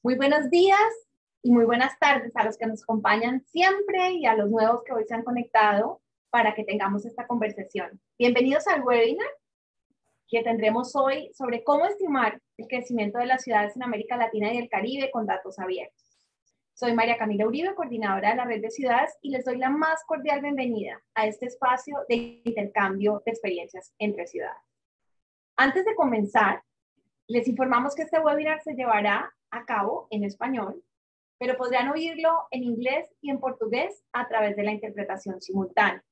Muy buenos días y muy buenas tardes a los que nos acompañan siempre y a los nuevos que hoy se han conectado para que tengamos esta conversación. Bienvenidos al webinar que tendremos hoy sobre cómo estimar el crecimiento de las ciudades en América Latina y el Caribe con datos abiertos. Soy María Camila Uribe, coordinadora de la red de ciudades, y les doy la más cordial bienvenida a este espacio de intercambio de experiencias entre ciudades. Antes de comenzar, les informamos que este webinar se llevará a cabo en español, pero podrán oírlo en inglés y en portugués a través de la interpretación simultánea.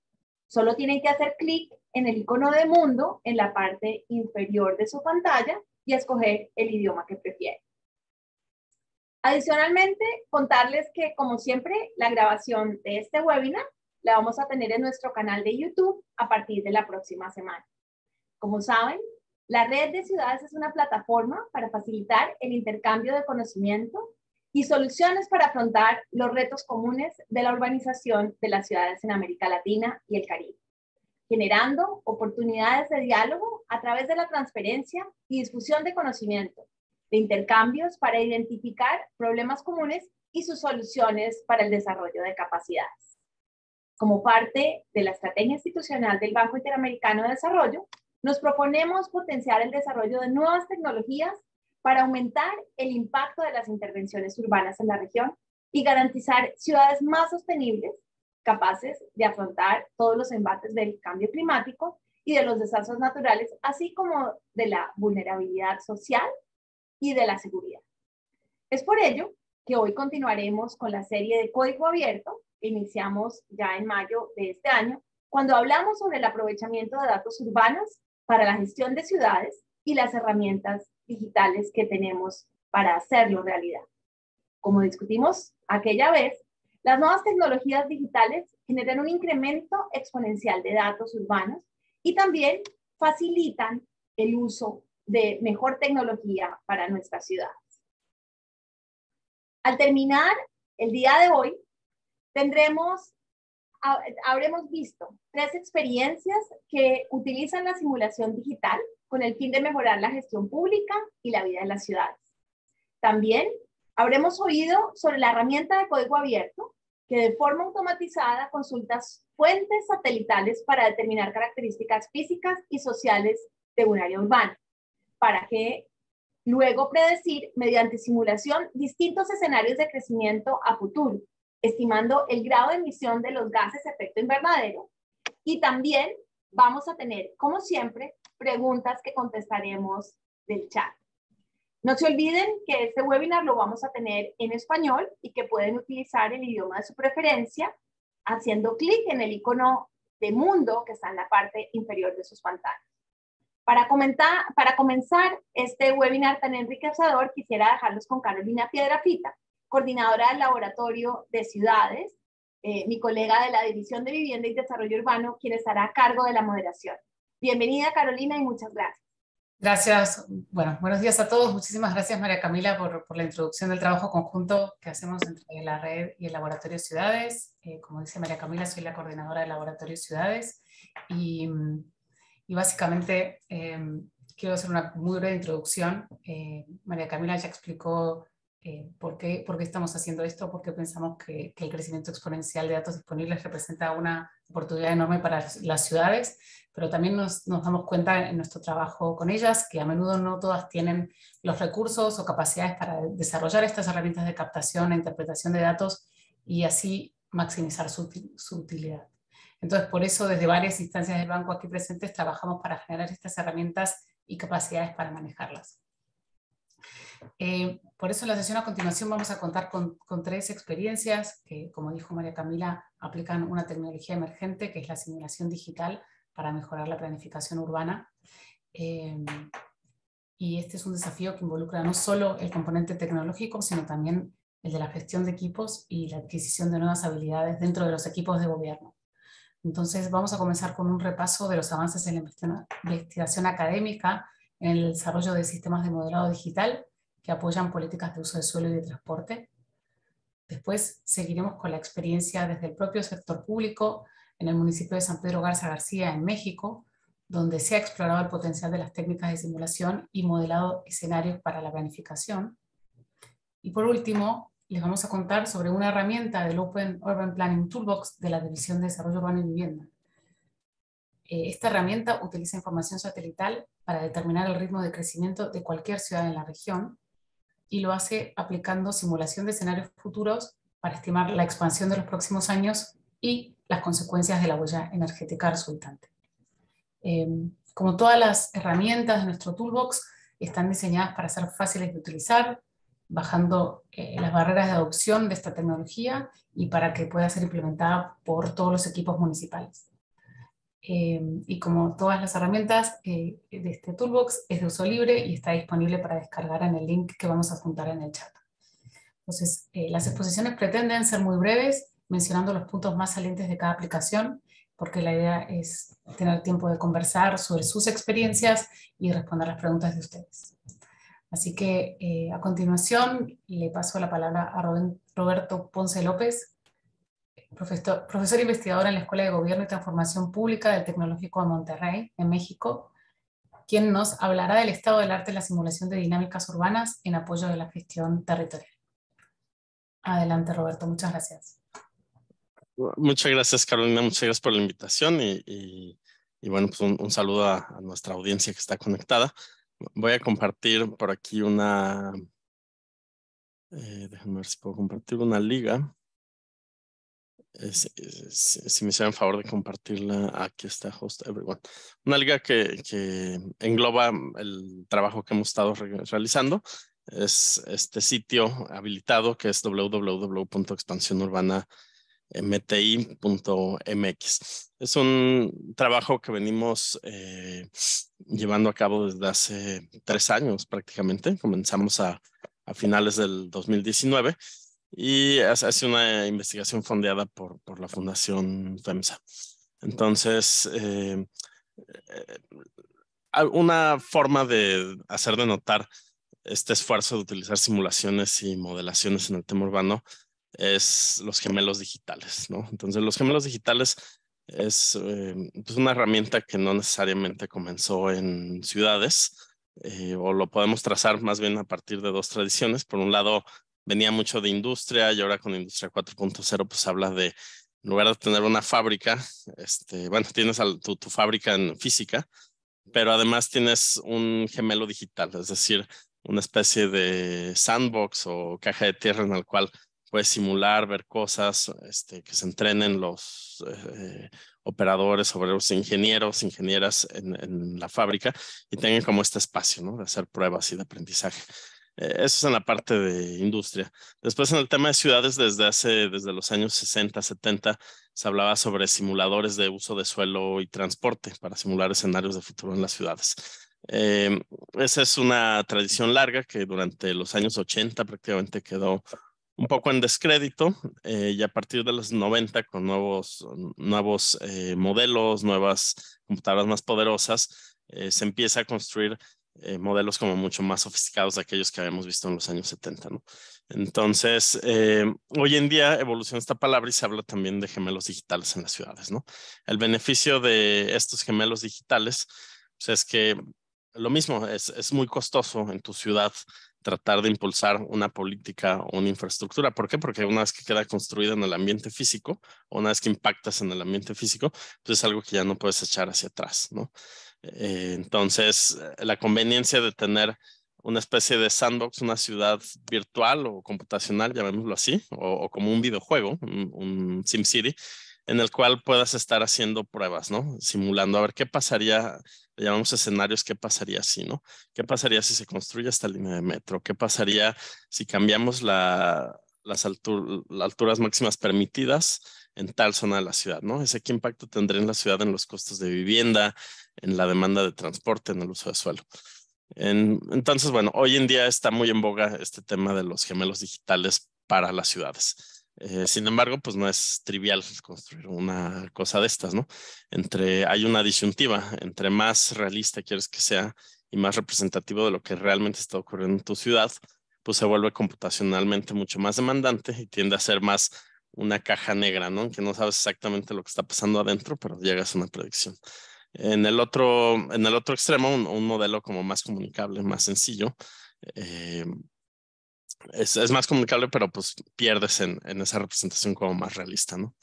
Solo tienen que hacer clic en el icono de mundo en la parte inferior de su pantalla y escoger el idioma que prefieren. Adicionalmente, contarles que, como siempre, la grabación de este webinar la vamos a tener en nuestro canal de YouTube a partir de la próxima semana. Como saben, la red de ciudades es una plataforma para facilitar el intercambio de conocimiento y soluciones para afrontar los retos comunes de la urbanización de las ciudades en América Latina y el Caribe, generando oportunidades de diálogo a través de la transferencia y discusión de conocimiento, de intercambios para identificar problemas comunes y sus soluciones para el desarrollo de capacidades. Como parte de la estrategia institucional del Banco Interamericano de Desarrollo, nos proponemos potenciar el desarrollo de nuevas tecnologías para aumentar el impacto de las intervenciones urbanas en la región y garantizar ciudades más sostenibles, capaces de afrontar todos los embates del cambio climático y de los desastres naturales, así como de la vulnerabilidad social y de la seguridad. Es por ello que hoy continuaremos con la serie de Código Abierto iniciamos ya en mayo de este año, cuando hablamos sobre el aprovechamiento de datos urbanos para la gestión de ciudades y las herramientas digitales que tenemos para hacerlo realidad. Como discutimos aquella vez, las nuevas tecnologías digitales generan un incremento exponencial de datos urbanos y también facilitan el uso de mejor tecnología para nuestras ciudades. Al terminar el día de hoy, tendremos habremos visto tres experiencias que utilizan la simulación digital con el fin de mejorar la gestión pública y la vida en las ciudades. También habremos oído sobre la herramienta de código abierto que de forma automatizada consulta fuentes satelitales para determinar características físicas y sociales de un área urbana, para que luego predecir mediante simulación distintos escenarios de crecimiento a futuro estimando el grado de emisión de los gases de efecto invernadero. Y también vamos a tener, como siempre, preguntas que contestaremos del chat. No se olviden que este webinar lo vamos a tener en español y que pueden utilizar el idioma de su preferencia haciendo clic en el icono de mundo que está en la parte inferior de sus pantallas. Para, comentar, para comenzar este webinar tan enriquecedor, quisiera dejarlos con Carolina Piedrafita, coordinadora del Laboratorio de Ciudades, eh, mi colega de la División de Vivienda y Desarrollo Urbano, quien estará a cargo de la moderación. Bienvenida Carolina y muchas gracias. Gracias. Bueno, buenos días a todos. Muchísimas gracias María Camila por, por la introducción del trabajo conjunto que hacemos entre la red y el Laboratorio de Ciudades. Eh, como dice María Camila, soy la coordinadora del Laboratorio de Ciudades y, y básicamente eh, quiero hacer una muy breve introducción. María Camila ya explicó eh, ¿por, qué, ¿por, qué, estamos haciendo esto? Porque pensamos que, el crecimiento exponencial de datos disponibles representa una oportunidad enorme para las ciudades, pero también nos, damos cuenta en nuestro trabajo con ellas que a menudo no todas tienen los recursos o capacidades para desarrollar estas herramientas de captación e interpretación de datos y así maximizar su utilidad. Entonces, por eso desde varias instancias del banco aquí presentes trabajamos para generar estas herramientas y capacidades para manejarlas. Eh, por eso en la sesión a continuación vamos a contar con, tres experiencias que, como dijo María Camila, aplican una tecnología emergente que es la simulación digital para mejorar la planificación urbana. Eh, y este es un desafío que involucra no solo el componente tecnológico, sino también el de la gestión de equipos y la adquisición de nuevas habilidades dentro de los equipos de gobierno. Entonces vamos a comenzar con un repaso de los avances en la investigación académica en el desarrollo de sistemas de modelado digital que apoyan políticas de uso de suelo y de transporte. Después seguiremos con la experiencia desde el propio sector público en el municipio de San Pedro Garza García, en México, donde se ha explorado el potencial de las técnicas de simulación y modelado escenarios para la planificación. Y por último, les vamos a contar sobre una herramienta del Open Urban Planning Toolbox de la División de Desarrollo Urbano y Vivienda. Eh, esta herramienta utiliza información satelital para determinar el ritmo de crecimiento de cualquier ciudad en la región y lo hace aplicando simulación de escenarios futuros para estimar la expansión de los próximos años y las consecuencias de la huella energética resultante. Em, como todas las herramientas de nuestro toolbox, están diseñadas para ser fáciles de utilizar, bajando eh, las barreras de adopción de esta tecnología y para que pueda ser implementada por todos los equipos municipales. Em, y como todas las herramientas eh, de este toolbox es de uso libre y está disponible para descargar en el link que vamos a juntar en el chat. Entonces, eh, las exposiciones pretenden ser muy breves, mencionando los puntos más salientes de cada aplicación, porque la idea es tener tiempo de conversar sobre sus experiencias y responder las preguntas de ustedes. Así que eh, a continuación le paso la palabra a Roberto Ponce López, profesor, profesor investigador en la Escuela de Gobierno y Transformación Pública del Tecnológico de Monterrey, en México, quien nos hablará del estado del arte en la simulación de dinámicas urbanas en apoyo de la gestión territorial. Adelante, Roberto, muchas gracias. Muchas gracias, Carolina, muchas gracias por la invitación y, bueno, pues un, saludo a, nuestra audiencia que está conectada. Voy a compartir por aquí una, eh, ver si puedo compartir una liga. Si, me hicieran favor de compartirla, aquí está Host Everyone. Una liga que, que engloba el trabajo que hemos estado realizando es este sitio habilitado que es www.expansionurbana.mti.mx. Es un trabajo que venimos eh, llevando a cabo desde hace tres años prácticamente. Comenzamos a, a finales del 2019 y hace una investigación fondeada por, por la Fundación FEMSA. Entonces, eh, eh, una forma de hacer de notar este esfuerzo de utilizar simulaciones y modelaciones en el tema urbano es los gemelos digitales, ¿no? Entonces, los gemelos digitales es eh, pues una herramienta que no necesariamente comenzó en ciudades, o lo podemos trazar más bien a partir de dos tradiciones. Por un lado, venía mucho de industria y ahora con Industria 4.0 pues habla de, en lugar de tener una fábrica, este, bueno, tienes tu, tu fábrica en física, pero además tienes un gemelo digital, es decir, una especie de sandbox o caja de tierra en el cual puedes simular, ver cosas, este, que se entrenen los eh, operadores, obreros, ingenieros, ingenieras en, en, la fábrica y tengan como este espacio ¿no? de hacer pruebas y de aprendizaje. Eh, eso es en la parte de industria. Después en el tema de ciudades, desde hace, desde los años 60, 70, se hablaba sobre simuladores de uso de suelo y transporte para simular escenarios de futuro en las ciudades. Eh, esa es una tradición larga que durante los años 80 prácticamente quedó un poco en descrédito eh, y a partir de los 90 con nuevos, nuevos eh, modelos, nuevas computadoras más poderosas, se empieza a construir modelos como mucho más sofisticados de aquellos que habíamos visto en los años 70. ¿no? Entonces, hoy en día evoluciona esta palabra y se habla también de gemelos digitales en las ciudades. ¿no? El beneficio de estos gemelos digitales pues, es que lo mismo, es, es muy costoso en tu ciudad tratar de impulsar una política o una infraestructura. ¿Por qué? Porque una vez que queda construida en el ambiente físico, o una vez que impactas en el ambiente físico, pues es algo que ya no puedes echar hacia atrás, ¿no? Eh, entonces, la conveniencia de tener una especie de sandbox, una ciudad virtual o computacional, llamémoslo así, o, como un videojuego, un, un SimCity, en el cual puedas estar haciendo pruebas, ¿no? Simulando a ver qué pasaría le llamamos escenarios, ¿qué pasaría si, no? ¿Qué pasaría si se construye esta línea de metro? ¿Qué pasaría si cambiamos la, las, alturas máximas permitidas en tal zona de la ciudad, ¿no? Ese qué impacto tendría en la ciudad en los costos de vivienda, en la demanda de transporte, en el uso de suelo. entonces, bueno, hoy en día está muy en boga este tema de los gemelos digitales para las ciudades. Eh, sin embargo, pues no es trivial construir una cosa de estas, ¿no? Entre, hay una disyuntiva, entre más realista quieres que sea y más representativo de lo que realmente está ocurriendo en tu ciudad, pues se vuelve computacionalmente mucho más demandante y tiende a ser más una caja negra, ¿no? Que no sabes exactamente lo que está pasando adentro, pero llegas a una predicción. En el otro, en el otro extremo, un, modelo como más comunicable, más sencillo, eh, es, es, más comunicable, pero pues pierdes en, en esa representación como más realista, ¿no?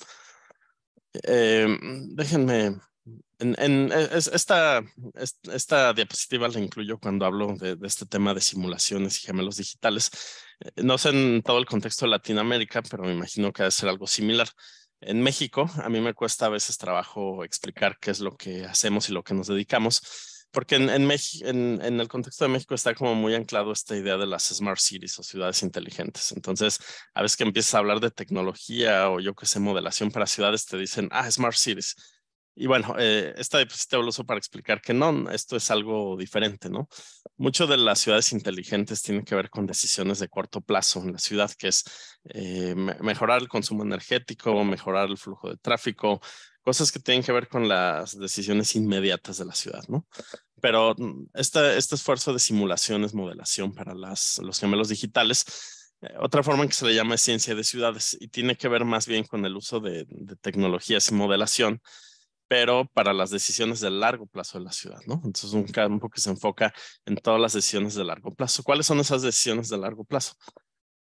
Eh, déjenme, en, en esta, esta diapositiva la incluyo cuando hablo de, de, este tema de simulaciones y gemelos digitales. Eh, no sé en todo el contexto de Latinoamérica, pero me imagino que debe ser algo similar. En México, a mí me cuesta a veces trabajo explicar qué es lo que hacemos y lo que nos dedicamos porque en, el contexto de México está como muy anclado esta idea de las smart cities o ciudades inteligentes. Entonces, a veces que empiezas a hablar de tecnología o yo que sé, modelación para ciudades, te dicen, ah, smart cities. Y bueno, eh, esta diapositiva lo uso para explicar que no, esto es algo diferente, ¿no? Mucho de las ciudades inteligentes tiene que ver con decisiones de corto plazo en la ciudad, que es eh, mejorar el consumo energético, mejorar el flujo de tráfico, cosas que tienen que ver con las decisiones inmediatas de la ciudad, ¿no? Pero mm, este, esfuerzo de simulaciones, modelación para las, los gemelos digitales, eh, otra forma en que se le llama ciencia de ciudades y tiene que ver más bien con el uso de tecnologías y modelación, pero para las decisiones de largo plazo de la ciudad, ¿no? Entonces un campo que se enfoca en todas las decisiones de largo plazo. ¿Cuáles son esas decisiones de largo plazo?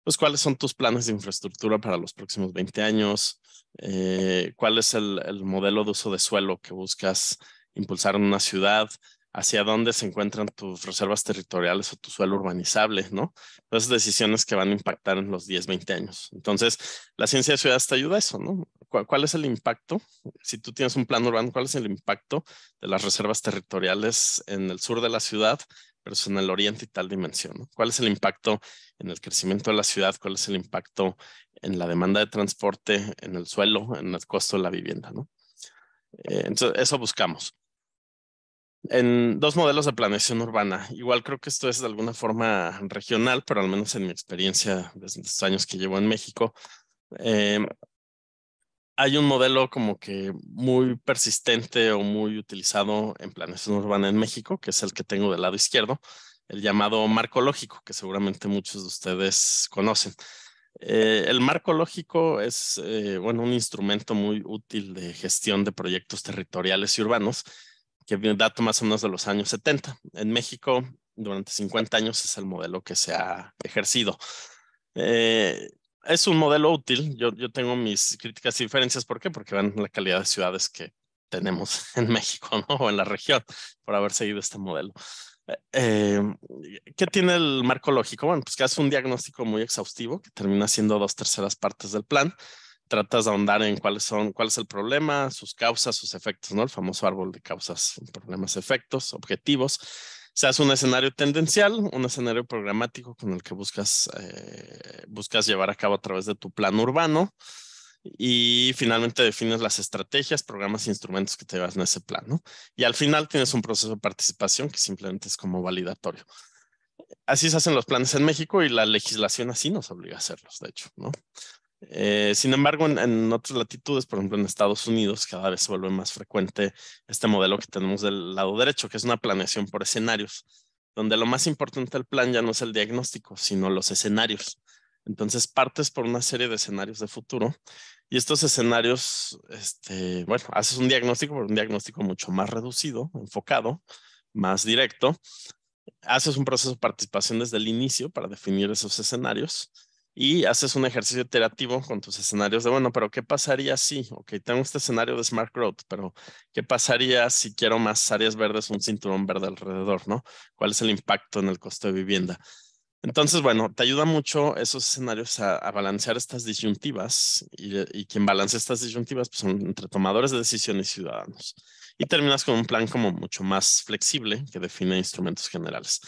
Pues cuáles son tus planes de infraestructura para los próximos 20 años, eh, cuál es el, el, modelo de uso de suelo que buscas impulsar en una ciudad, hacia dónde se encuentran tus reservas territoriales o tu suelo urbanizable, ¿no? Esas decisiones que van a impactar en los 10, 20 años. Entonces, la ciencia de ciudades te ayuda a eso, ¿no? ¿Cuál, ¿Cuál, es el impacto? Si tú tienes un plan urbano, ¿cuál es el impacto de las reservas territoriales en el sur de la ciudad pero en el oriente y tal dimensión. ¿Cuál es el impacto en el crecimiento de la ciudad? ¿Cuál es el impacto en la demanda de transporte, en el suelo, en el costo de la vivienda? ¿no? Eh, entonces, eso buscamos. En dos modelos de planeación urbana. Igual creo que esto es de alguna forma regional, pero al menos en mi experiencia desde los años que llevo en México, eh, hay un modelo como que muy persistente o muy utilizado en planeación urbana en México, que es el que tengo del lado izquierdo, el llamado marco lógico, que seguramente muchos de ustedes conocen. Eh, el marco lógico es, eh, bueno, un instrumento muy útil de gestión de proyectos territoriales y urbanos, que data más o menos de los años 70. En México, durante 50 años es el modelo que se ha ejercido. Eh, es un modelo útil. Yo, yo tengo mis críticas y diferencias. ¿Por qué? Porque van la calidad de ciudades que tenemos en México ¿no? o en la región por haber seguido este modelo. Eh, ¿Qué tiene el marco lógico? Bueno, pues que hace un diagnóstico muy exhaustivo que termina siendo dos terceras partes del plan. Tratas de ahondar en cuáles son, cuál es el problema, sus causas, sus efectos, ¿no? El famoso árbol de causas, problemas, efectos, objetivos se hace un escenario tendencial, un escenario programático con el que buscas, eh, buscas llevar a cabo a través de tu plan urbano y finalmente defines las estrategias, programas e instrumentos que te llevas en ese plan, ¿no? Y al final tienes un proceso de participación que simplemente es como validatorio. Así se hacen los planes en México y la legislación así nos obliga a hacerlos, de hecho, ¿no? Eh, sin embargo, en, otras latitudes, por ejemplo en Estados Unidos, cada vez se vuelve más frecuente este modelo que tenemos del lado derecho, que es una planeación por escenarios, donde lo más importante del plan ya no es el diagnóstico, sino los escenarios. Entonces partes por una serie de escenarios de futuro y estos escenarios, este, bueno, haces un diagnóstico, pero un diagnóstico mucho más reducido, enfocado, más directo. Haces un proceso de participación desde el inicio para definir esos escenarios y haces un ejercicio iterativo con tus escenarios de, bueno, pero ¿qué pasaría si, ok, tengo este escenario de Smart Growth, pero ¿qué pasaría si quiero más áreas verdes, un cinturón verde alrededor, ¿no? ¿Cuál es el impacto en el costo de vivienda? Entonces, bueno, te ayuda mucho esos escenarios a, a balancear estas disyuntivas y, y, quien balancea estas disyuntivas pues, son entre tomadores de decisiones y ciudadanos. Y terminas con un plan como mucho más flexible que define instrumentos generales.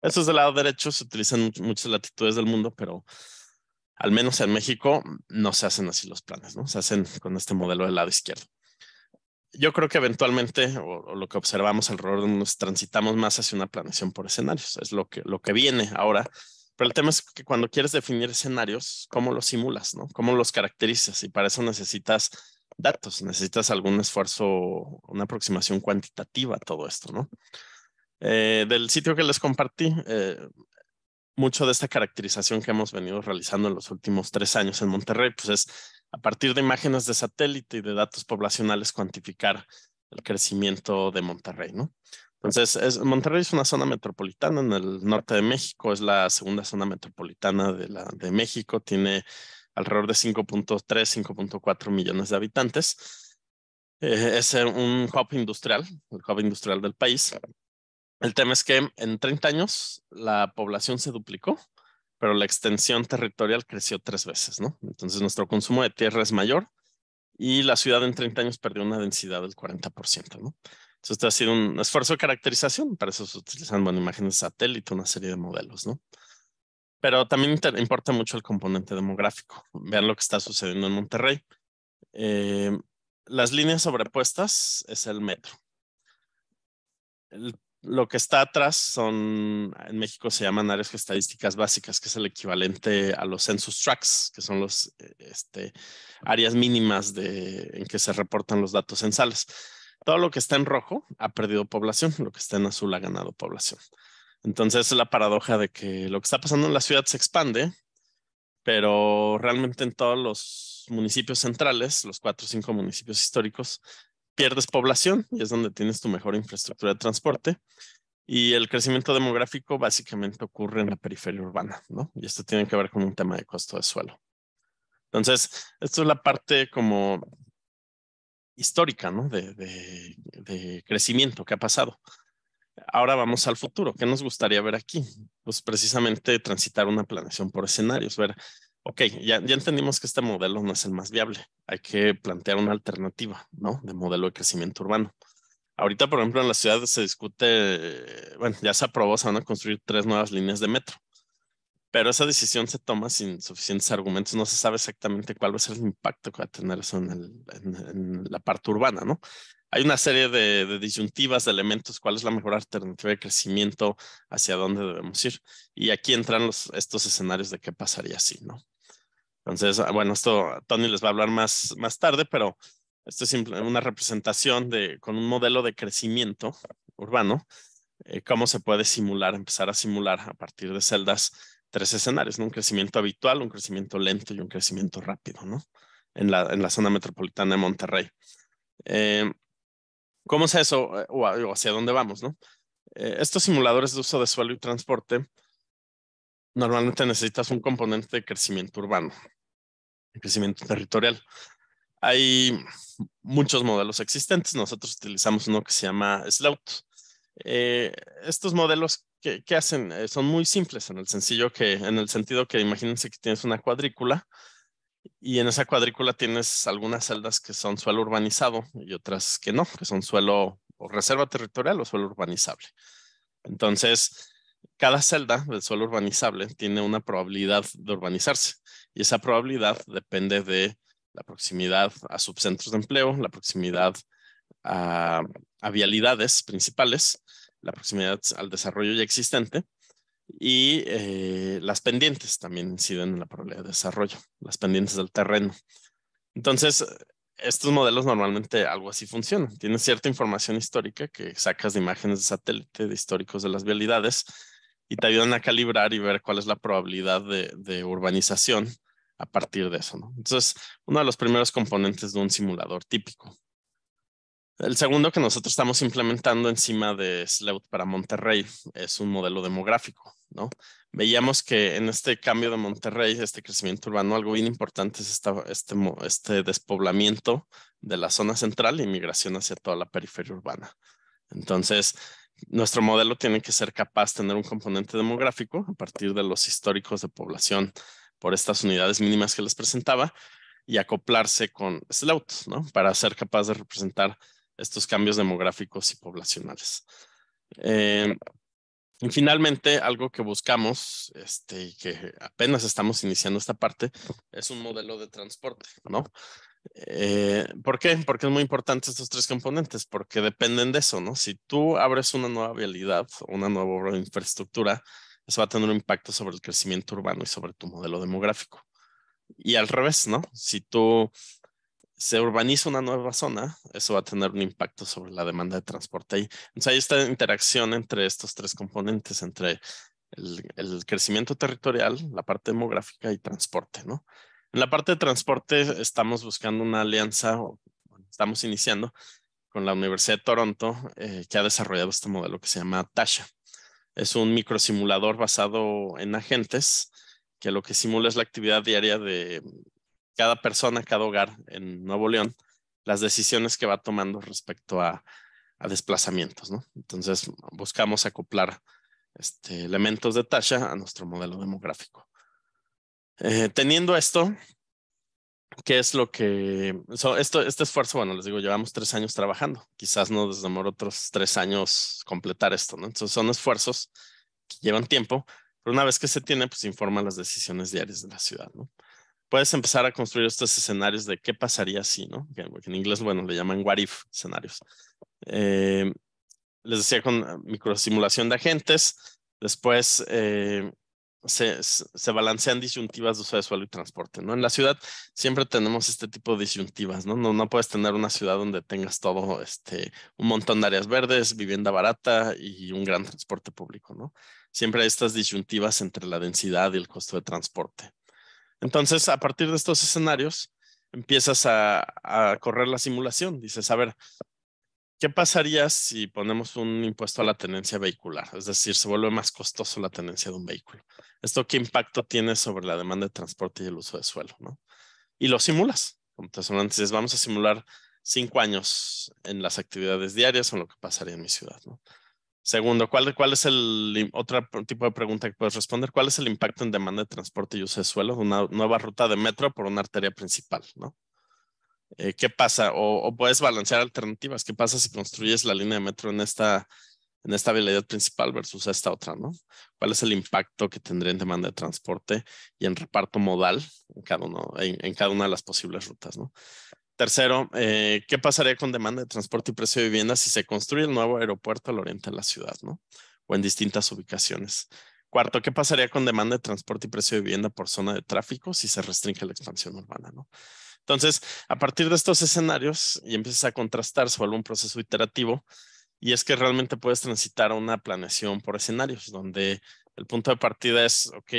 Eso es del lado derecho, se utilizan muchas latitudes del mundo, pero al menos en México, no se hacen así los planes, ¿no? Se hacen con este modelo del lado izquierdo. Yo creo que eventualmente, o, lo que observamos alrededor de nos transitamos más hacia una planeación por escenarios. Es lo que, lo que viene ahora. Pero el tema es que cuando quieres definir escenarios, ¿cómo los simulas, no? ¿Cómo los caracterizas? Y para eso necesitas datos, necesitas algún esfuerzo, una aproximación cuantitativa a todo esto, ¿no? Eh, del sitio que les compartí, eh, mucho de esta caracterización que hemos venido realizando en los últimos tres años en Monterrey, pues es a partir de imágenes de satélite y de datos poblacionales cuantificar el crecimiento de Monterrey, ¿no? Entonces, es, Monterrey es una zona metropolitana en el norte de México, es la segunda zona metropolitana de, la, de México, tiene alrededor de 5.3, 5.4 millones de habitantes. Eh, es un hub industrial, el hub industrial del país. El tema es que en 30 años la población se duplicó, pero la extensión territorial creció tres veces, ¿no? Entonces nuestro consumo de tierra es mayor y la ciudad en 30 años perdió una densidad del 40%, ¿no? Entonces, este ha sido un esfuerzo de caracterización. Para eso se utilizan bueno, imágenes de satélite, una serie de modelos, ¿no? Pero también importa mucho el componente demográfico. Vean lo que está sucediendo en Monterrey. Eh, las líneas sobrepuestas es el metro. Lo que está atrás son, en México se llaman áreas estadísticas básicas, que es el equivalente a los census tracts, que son los eh, este, áreas mínimas en que se reportan los datos censales. Todo lo que está en rojo ha perdido población, lo que está en azul ha ganado población. Entonces es la paradoja de que lo que está pasando en la ciudad se expande, pero realmente en todos los municipios centrales, los cuatro o cinco municipios históricos, pierdes población y es donde tienes tu mejor infraestructura de transporte. Y el crecimiento demográfico básicamente ocurre en la periferia urbana, ¿no? Y esto tiene que ver con un tema de costo de suelo. Entonces, esto es la parte como histórica, ¿no? De, de, crecimiento que ha pasado. Ahora vamos al futuro. ¿Qué nos gustaría ver aquí? Pues precisamente transitar una planeación por escenarios, ver, ok, ya, ya entendimos que este modelo no es el más viable. Hay que plantear una alternativa, ¿no? De modelo de crecimiento urbano. Ahorita, por ejemplo, en la ciudad se discute, bueno, ya se aprobó, se van a construir tres nuevas líneas de metro pero esa decisión se toma sin suficientes argumentos. No se sabe exactamente cuál va a ser el impacto que va a tener eso en, la parte urbana, ¿no? Hay una serie de, disyuntivas, de elementos, cuál es la mejor alternativa de crecimiento, hacia dónde debemos ir. Y aquí entran los, estos escenarios de qué pasaría así, ¿no? Entonces, ah, bueno, esto Tony les va a hablar más, más tarde, pero esto es una representación de, con un modelo de crecimiento urbano, eh, cómo se puede simular, empezar a simular a partir de celdas tres escenarios, ¿no? Un crecimiento habitual, un crecimiento lento y un crecimiento rápido, ¿no? En la, en la zona metropolitana de Monterrey. Eh, ¿Cómo es eso? Eh, o, hacia dónde vamos, no? Eh, estos simuladores de uso de suelo y transporte, normalmente necesitas un componente de crecimiento urbano, de crecimiento territorial. Hay muchos modelos existentes. Nosotros utilizamos uno que se llama Slout. estos modelos ¿Qué, hacen? Eh, son muy simples en el, sencillo que, en el sentido que imagínense que tienes una cuadrícula y en esa cuadrícula tienes algunas celdas que son suelo urbanizado y otras que no, que son suelo o reserva territorial o suelo urbanizable. Entonces, cada celda del suelo urbanizable tiene una probabilidad de urbanizarse y esa probabilidad depende de la proximidad a subcentros de empleo, la proximidad a, a vialidades principales la proximidad al desarrollo ya existente y eh, las pendientes también inciden en la probabilidad de desarrollo, las pendientes del terreno. Entonces, estos modelos normalmente algo así funcionan. Tienen cierta información histórica que sacas de imágenes de satélite, de históricos de las vialidades y te ayudan a calibrar y ver cuál es la probabilidad de, de urbanización a partir de eso. ¿no? Entonces, uno de los primeros componentes de un simulador típico. El segundo que nosotros estamos implementando encima de Sleut para Monterrey es un modelo demográfico, ¿no? Veíamos que en este cambio de Monterrey, este crecimiento urbano, algo bien importante es este, este despoblamiento de la zona central y migración hacia toda la periferia urbana. Entonces, nuestro modelo tiene que ser capaz de tener un componente demográfico a partir de los históricos de población por estas unidades mínimas que les presentaba y acoplarse con Sleut, ¿no? Para ser capaz de representar estos cambios demográficos y poblacionales. Eh, y finalmente, algo que buscamos, este, y que apenas estamos iniciando esta parte, es un modelo de transporte, ¿no? Eh, ¿Por qué? Porque es muy importante estos tres componentes, porque dependen de eso, ¿no? Si tú abres una nueva vialidad, una nueva infraestructura, eso va a tener un impacto sobre el crecimiento urbano y sobre tu modelo demográfico. Y al revés, ¿no? Si tú se urbaniza una nueva zona, eso va a tener un impacto sobre la demanda de transporte ahí. Entonces hay esta interacción entre estos tres componentes, entre el, crecimiento territorial, la parte demográfica y transporte, ¿no? En la parte de transporte estamos buscando una alianza, estamos iniciando con la Universidad de Toronto, eh, que ha desarrollado este modelo que se llama Tasha. Es un microsimulador basado en agentes que lo que simula es la actividad diaria de cada persona, cada hogar en Nuevo León, las decisiones que va tomando respecto a, desplazamientos. ¿no? Entonces, buscamos acoplar este, elementos de Tasha a nuestro modelo demográfico. Eh, teniendo esto, ¿qué es lo que... esto, este esfuerzo, bueno, les digo, llevamos tres años trabajando. Quizás no nos demora otros tres años completar esto, ¿no? Entonces son esfuerzos que llevan tiempo, pero una vez que se tiene, pues informa las decisiones diarias de la ciudad, ¿no? Puedes empezar a construir estos escenarios de qué pasaría si, ¿no? En inglés, bueno, le llaman what if escenarios. Eh, les decía con microsimulación de agentes, después eh, se, se, balancean disyuntivas de uso de suelo y transporte, ¿no? En la ciudad siempre tenemos este tipo de disyuntivas, ¿no? No, no puedes tener una ciudad donde tengas todo, este, un montón de áreas verdes, vivienda barata y un gran transporte público, ¿no? Siempre hay estas disyuntivas entre la densidad y el costo de transporte. Entonces, a partir de estos escenarios, empiezas a, correr la simulación. Dices, a ver, ¿Qué pasaría si ponemos un impuesto a la tenencia vehicular? Es decir, se vuelve más costoso la tenencia de un vehículo. ¿Esto qué impacto tiene sobre la demanda de transporte y el uso de suelo? ¿no? Y lo simulas. Como te antes, vamos a simular cinco años en las actividades diarias o lo que pasaría en mi ciudad. ¿no? Segundo, ¿cuál, ¿cuál es el otro tipo de pregunta que puedes responder? ¿Cuál es el impacto en demanda de transporte y uso de suelo de una nueva ruta de metro por una arteria principal? ¿no? Eh, ¿Qué pasa? O, puedes balancear alternativas. ¿Qué pasa si construyes la línea de metro en esta, en esta vialidad principal versus esta otra? ¿Cuál es el impacto que tendría en demanda de transporte y en reparto modal en cada, una de las posibles rutas? Tercero, eh, ¿qué pasaría con demanda de transporte y precio de vivienda si se construye el nuevo aeropuerto al oriente de la ciudad? ¿no? O en distintas ubicaciones. Cuarto, ¿qué pasaría con demanda de transporte y precio de vivienda por zona de tráfico si se restringe la expansión urbana? ¿no? Entonces, a partir de estos escenarios y empiezas a contrastar, vuelve un proceso iterativo y es que realmente puedes transitar a una planeación por escenarios, donde el punto de partida es, ok,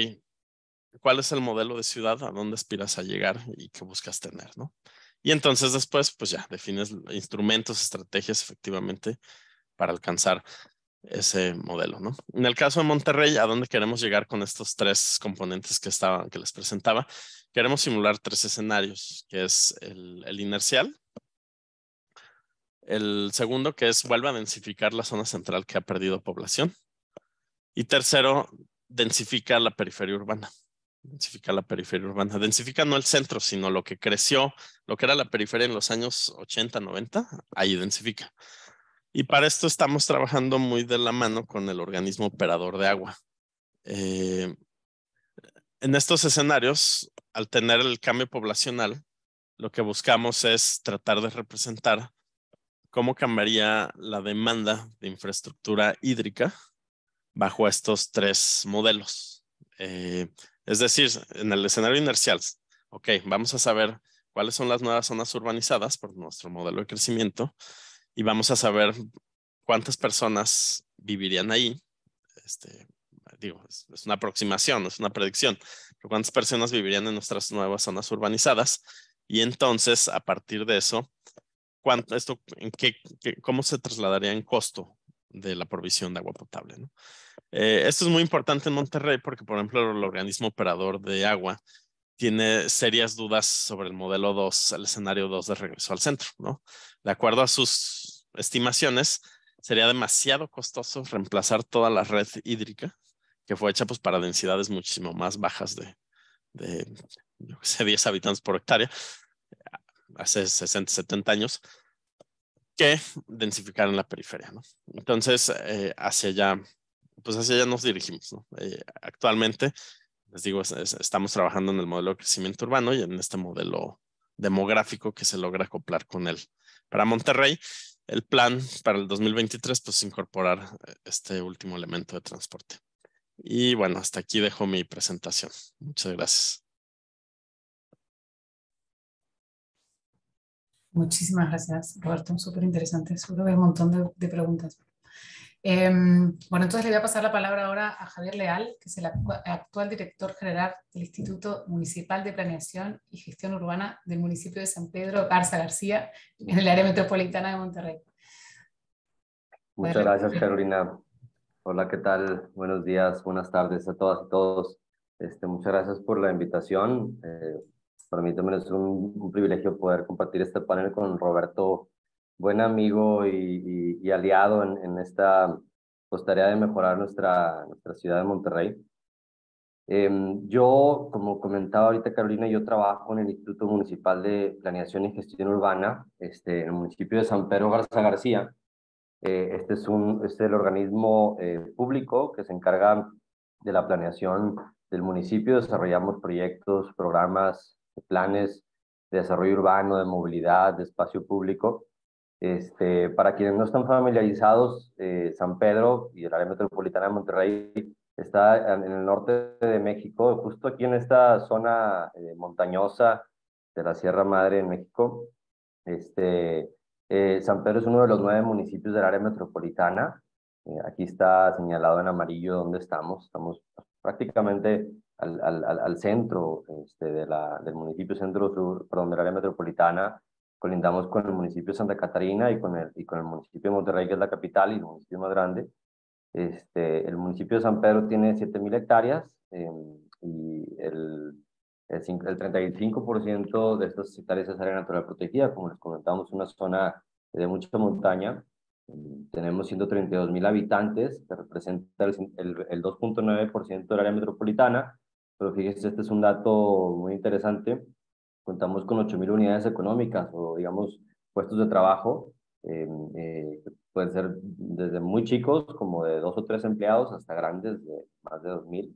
¿cuál es el modelo de ciudad? ¿A dónde aspiras a llegar y qué buscas tener? ¿no? Y entonces después, pues ya, defines instrumentos, estrategias efectivamente para alcanzar ese modelo, ¿no? En el caso de Monterrey, ¿a dónde queremos llegar con estos tres componentes que, estaban, que les presentaba? Queremos simular tres escenarios, que es el, inercial, el segundo, que es vuelve a densificar la zona central que ha perdido población. Y tercero, densifica la periferia urbana. Densifica la periferia urbana. Densifica no el centro, sino lo que creció, lo que era la periferia en los años 80, 90, ahí densifica. Y para esto estamos trabajando muy de la mano con el organismo operador de agua. Eh, en estos escenarios, al tener el cambio poblacional, lo que buscamos es tratar de representar cómo cambiaría la demanda de infraestructura hídrica bajo estos tres modelos. Eh, es decir, en el escenario inercial, ok, vamos a saber cuáles son las nuevas zonas urbanizadas por nuestro modelo de crecimiento y vamos a saber cuántas personas vivirían ahí. Este, digo, es, una aproximación, es una predicción, pero cuántas personas vivirían en nuestras nuevas zonas urbanizadas. Y entonces, a partir de eso, ¿cuánto, esto, en qué, ¿cómo se trasladaría en costo de la provisión de agua potable? ¿no? Eh, esto es muy importante en Monterrey porque, por ejemplo, el organismo operador de agua tiene serias dudas sobre el modelo 2, el escenario 2 de regreso al centro, ¿no? De acuerdo a sus estimaciones, sería demasiado costoso reemplazar toda la red hídrica que fue hecha pues para densidades muchísimo más bajas de, de sé, 10 habitantes por hectárea hace 60, 70 años que densificar en la periferia, ¿no? Entonces, eh, hacia allá, pues hacia allá nos dirigimos, ¿no? Eh, actualmente les digo, estamos trabajando en el modelo de crecimiento urbano y en este modelo demográfico que se logra acoplar con él. Para Monterrey, el plan para el 2023 pues incorporar eh, este último elemento de transporte. Y bueno, hasta aquí dejo mi presentación. Muchas gracias. Muchísimas gracias, Roberto. Súper interesante. Seguro hay un montón de, preguntas. Em, bueno, entonces le voy a pasar la palabra ahora a Javier Leal, que es el actual director general del Instituto Municipal de Planeación y Gestión Urbana del municipio de San Pedro Garza García, en el área metropolitana de Monterrey. Muchas gracias, Carolina. Hola, ¿qué tal? Buenos días, buenas tardes a todas y todos. Este, muchas gracias por la invitación. Eh, para mí también es un, privilegio poder compartir este panel con Roberto, buen amigo y, y, aliado en, en esta pues, tarea de mejorar nuestra, nuestra ciudad de Monterrey. Em, yo, como comentaba ahorita Carolina, yo trabajo en el Instituto Municipal de Planeación y Gestión Urbana, este, en el municipio de San Pedro Garza García. Eh, este, es un, este es el organismo eh, público que se encarga de la planeación del municipio. Desarrollamos proyectos, programas, planes de desarrollo urbano, de movilidad, de espacio público. Este, para quienes no están familiarizados, eh, San Pedro y el área metropolitana de Monterrey está en el norte de México, justo aquí en esta zona eh, montañosa de la Sierra Madre en México. Este, eh, San Pedro es uno de los nueve municipios del área metropolitana. aquí está señalado en amarillo donde estamos. Estamos prácticamente al, al, al centro este, de la, del municipio centro-sur, perdón, del área metropolitana. Colindamos con el municipio de Santa Catarina y con el, y con el municipio de Monterrey, que es la capital y el municipio más grande. Este, el municipio de San Pedro tiene 7.000 hectáreas em, y el, el, el 35% de estas hectáreas es área natural protegida. Como les comentamos, una zona de mucha montaña tenemos 132 mil habitantes, que representa el, el, 2.9% del área metropolitana, pero fíjense, este es un dato muy interesante. Contamos con 8 mil unidades económicas o, digamos, puestos de trabajo, em, eh, pueden ser desde muy chicos, como de dos o tres empleados, hasta grandes de más de 2 mil.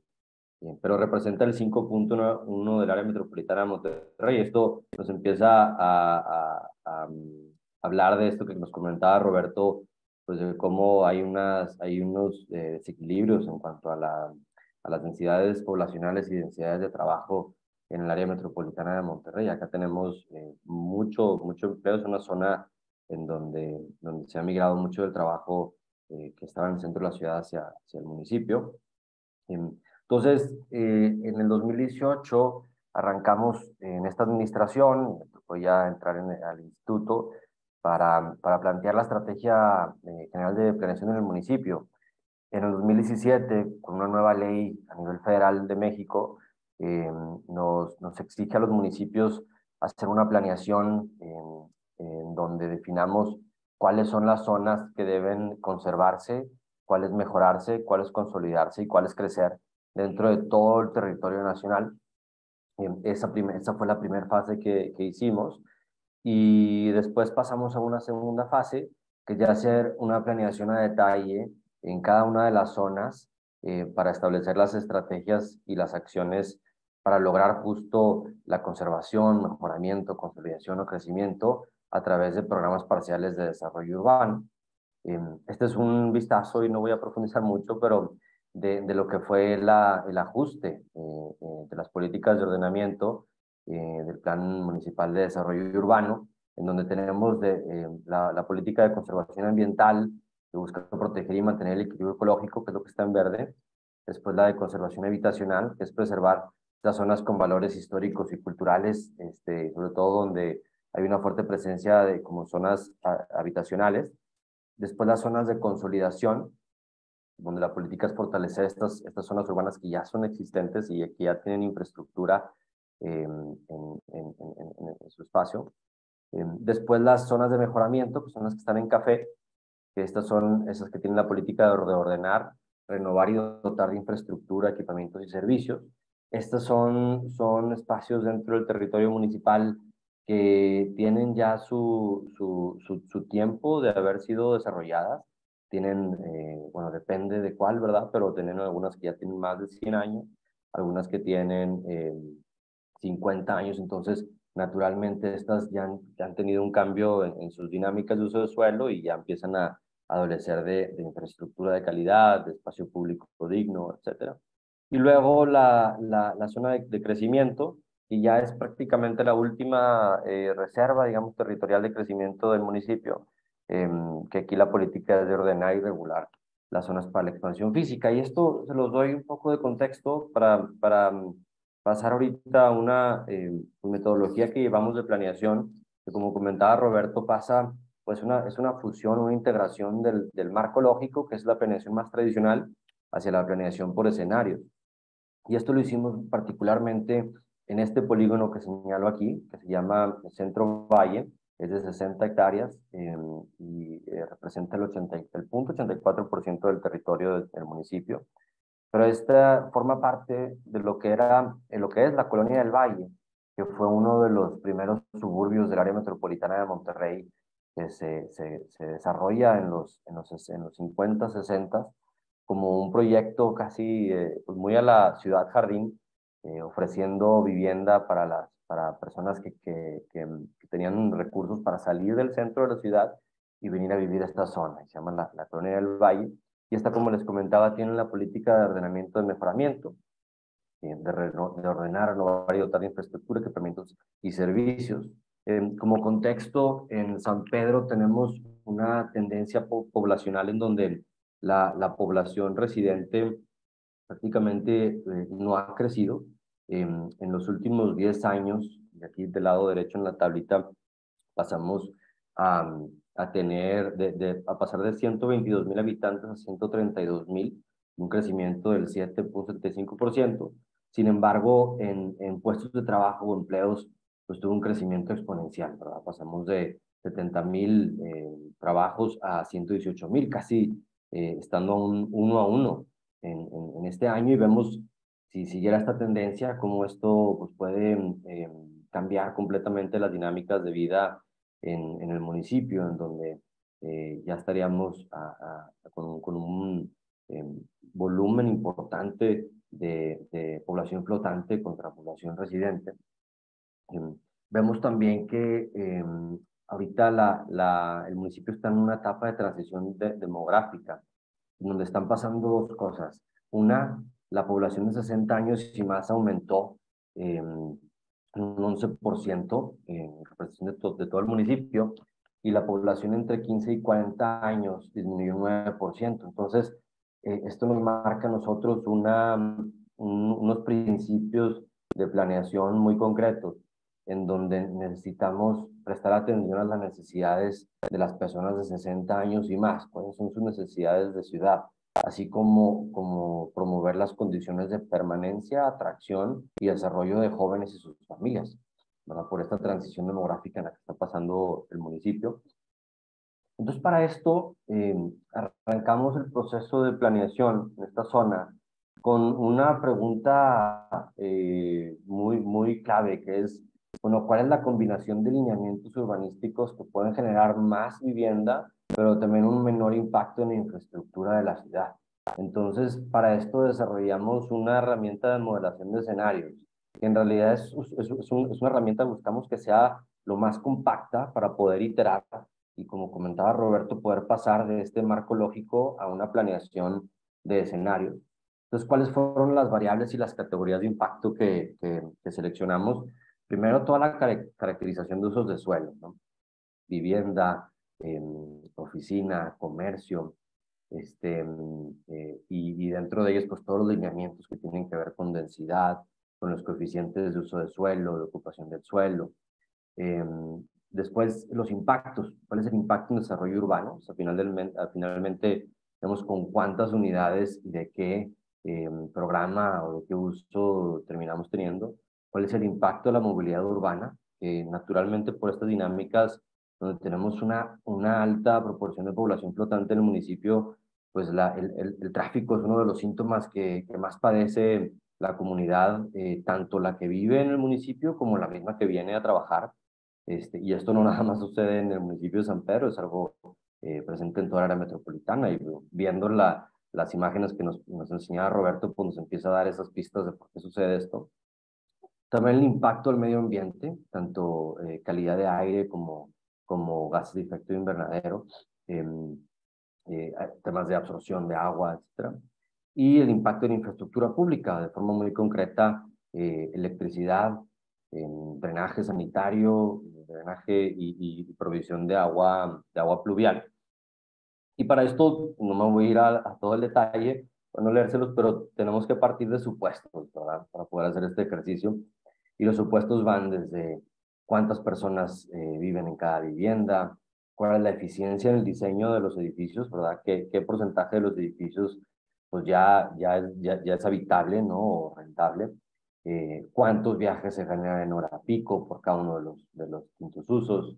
pero representa el 5.1 del área metropolitana de Monterrey. Esto nos empieza a, a hablar de esto que nos comentaba Roberto, pues de cómo hay, unas, hay unos eh, desequilibrios en cuanto a, la, a las densidades poblacionales y densidades de trabajo en el área metropolitana de Monterrey. Acá tenemos eh, mucho, mucho empleo, es una zona en donde, se ha migrado mucho del trabajo eh, que estaba en el centro de la ciudad hacia, hacia el municipio. Em, entonces, en el 2018 arrancamos en esta administración, voy a entrar en, al instituto, para, para plantear la estrategia eh, general de planeación en el municipio. En el 2017, con una nueva ley a nivel federal de México, eh, nos, nos, exige a los municipios hacer una planeación en, donde definamos cuáles son las zonas que deben conservarse, cuáles mejorarse, cuáles consolidarse y cuáles crecer dentro de todo el territorio nacional. esa, esa fue la primera fase que, que hicimos y después pasamos a una segunda fase, que ya hacer una planeación a detalle en cada una de las zonas eh, para establecer las estrategias y las acciones para lograr justo la conservación, mejoramiento, consolidación o crecimiento a través de programas parciales de desarrollo urbano. Eh, este es un vistazo y no voy a profundizar mucho, pero de, de lo que fue la, el ajuste eh, de las políticas de ordenamiento eh, del Plan Municipal de Desarrollo Urbano, en donde tenemos de, eh, la, la, política de conservación ambiental, que busca proteger y mantener el equilibrio ecológico, que es lo que está en verde. Después la de conservación habitacional, que es preservar las zonas con valores históricos y culturales, este, sobre todo donde hay una fuerte presencia de como zonas habitacionales. Después las zonas de consolidación, donde la política es fortalecer estas, estas zonas urbanas que ya son existentes y que ya tienen infraestructura en, en, en, su espacio. Em, después las zonas de mejoramiento, que son las que están en café, que estas son esas que tienen la política de ordenar, renovar y dotar de infraestructura, equipamientos y servicios. Estos son, son espacios dentro del territorio municipal que tienen ya su, su, su, tiempo de haber sido desarrolladas. Tienen, eh, bueno, depende de cuál, ¿verdad? Pero tienen algunas que ya tienen más de 100 años, algunas que tienen eh, 50 años, entonces naturalmente estas ya han, han tenido un cambio en, sus dinámicas de uso de suelo y ya empiezan a, adolecer de, infraestructura de calidad, de espacio público digno, etc. Y luego la, la, zona de, crecimiento, y ya es prácticamente la última eh, reserva, digamos, territorial de crecimiento del municipio, em, que aquí la política es de ordenar y regular las zonas para la expansión física. Y esto se los doy un poco de contexto para, para mm, pasar ahorita a una eh, metodología que llevamos de planeación, que como comentaba Roberto, pasa, pues una, es una fusión, una integración del, del marco lógico, que es la planeación más tradicional, hacia la planeación por escenarios. Y esto lo hicimos particularmente en este polígono que señalo aquí, que se llama Centro Valle, es de 60 hectáreas em, y eh, representa el, 80, el punto 84% del territorio del, municipio. Pero esta forma parte de lo que, era, en lo que es la colonia del Valle, que fue uno de los primeros suburbios del área metropolitana de Monterrey que se, se, desarrolla en los, en, los, en los 50, 60 como un proyecto casi eh, pues muy a la ciudad jardín, eh, ofreciendo vivienda para, las, para personas que, que, que, tenían recursos para salir del centro de la ciudad y venir a vivir a esta zona. Se llama la, la Colonia del Valle. Y esta, como les comentaba, tiene la política de ordenamiento de mejoramiento, eh, de, de ordenar, renovar y dotar de infraestructura, equipamientos y servicios. Como contexto, en San Pedro tenemos una tendencia poblacional en donde la, la población residente prácticamente eh, no ha crecido. en los últimos 10 años, y aquí del lado derecho en la tablita, pasamos a, a tener, de, a pasar de 122 mil habitantes a 132 mil, un crecimiento del 7.75%. Sin embargo, en, en puestos de trabajo o empleos, pues tuvo un crecimiento exponencial, ¿verdad? Pasamos de 70 mil eh, trabajos a 118 mil, casi eh, estando un, uno a uno en, en, este año y vemos si siguiera esta tendencia, cómo esto pues, puede eh, cambiar completamente las dinámicas de vida en, en el municipio, en donde eh, ya estaríamos a, con, con, un volumen importante de, de, población flotante contra población residente. Vemos también que ahorita la, la, el municipio está en una etapa de transición demográfica, donde están pasando dos cosas. Una, la población de 60 años y más aumentó eh, un 11% en representación de, de, todo el municipio, y la población entre 15 y 40 años disminuyó un 9%. Entonces, eh, esto nos marca a nosotros una, unos principios de planeación muy concretos en donde necesitamos prestar atención a las necesidades de las personas de 60 años y más, cuáles son sus necesidades de ciudad, así como, como promover las condiciones de permanencia, atracción y desarrollo de jóvenes y sus familias, ¿verdad? por esta transición demográfica en la que está pasando el municipio. Entonces, para esto, eh, arrancamos el proceso de planeación en esta zona con una pregunta eh, muy, muy clave, que es, bueno, ¿cuál es la combinación de lineamientos urbanísticos que pueden generar más vivienda, pero también un menor impacto en la infraestructura de la ciudad? Entonces, para esto desarrollamos una herramienta de modelación de escenarios, que en realidad es, es, es, una herramienta que buscamos que sea lo más compacta para poder iterar y, como comentaba Roberto, poder pasar de este marco lógico a una planeación de escenarios. Entonces, ¿cuáles fueron las variables y las categorías de impacto que, que, que seleccionamos? Primero, toda la caracterización de usos de suelo, ¿no? vivienda, em, oficina, comercio, este, eh, y, y, dentro de ellos, pues todos los lineamientos que tienen que ver con densidad, con los coeficientes de uso de suelo, de ocupación del suelo. Em, después, los impactos. ¿Cuál es el impacto en desarrollo urbano? O sea, finalmente, finalmente vemos con cuántas unidades y de qué em, programa o de qué uso terminamos teniendo cuál es el impacto de la movilidad urbana, que naturalmente por estas dinámicas donde tenemos una, una alta proporción de población flotante en el municipio, pues la, el, el, tráfico es uno de los síntomas que, que más padece la comunidad, eh, tanto la que vive en el municipio como la misma que viene a trabajar. Este, y esto no nada más sucede en el municipio de San Pedro, es algo eh, presente en toda la área metropolitana. Y viendo la, las imágenes que nos, nos enseñaba Roberto, pues nos empieza a dar esas pistas de por qué sucede esto. También el impacto al medio ambiente, tanto eh, calidad de aire como, como gases de efecto invernadero, em, eh, temas de absorción de agua, etc. Y el impacto en infraestructura pública, de forma muy concreta, eh, electricidad, drenaje sanitario, drenaje y, y, provisión de agua, de agua pluvial. Y para esto no me voy a ir a, todo el detalle, no leérselos, pero tenemos que partir de supuestos, ¿verdad? Para poder hacer este ejercicio. Y los supuestos van desde cuántas personas eh, viven en cada vivienda, cuál es la eficiencia en el diseño de los edificios, ¿verdad? ¿Qué, qué porcentaje de los edificios pues ya, ya, ya, ya es habitable, ¿no? O rentable. Eh, cuántos viajes se generan en hora pico por cada uno de los, de los distintos usos,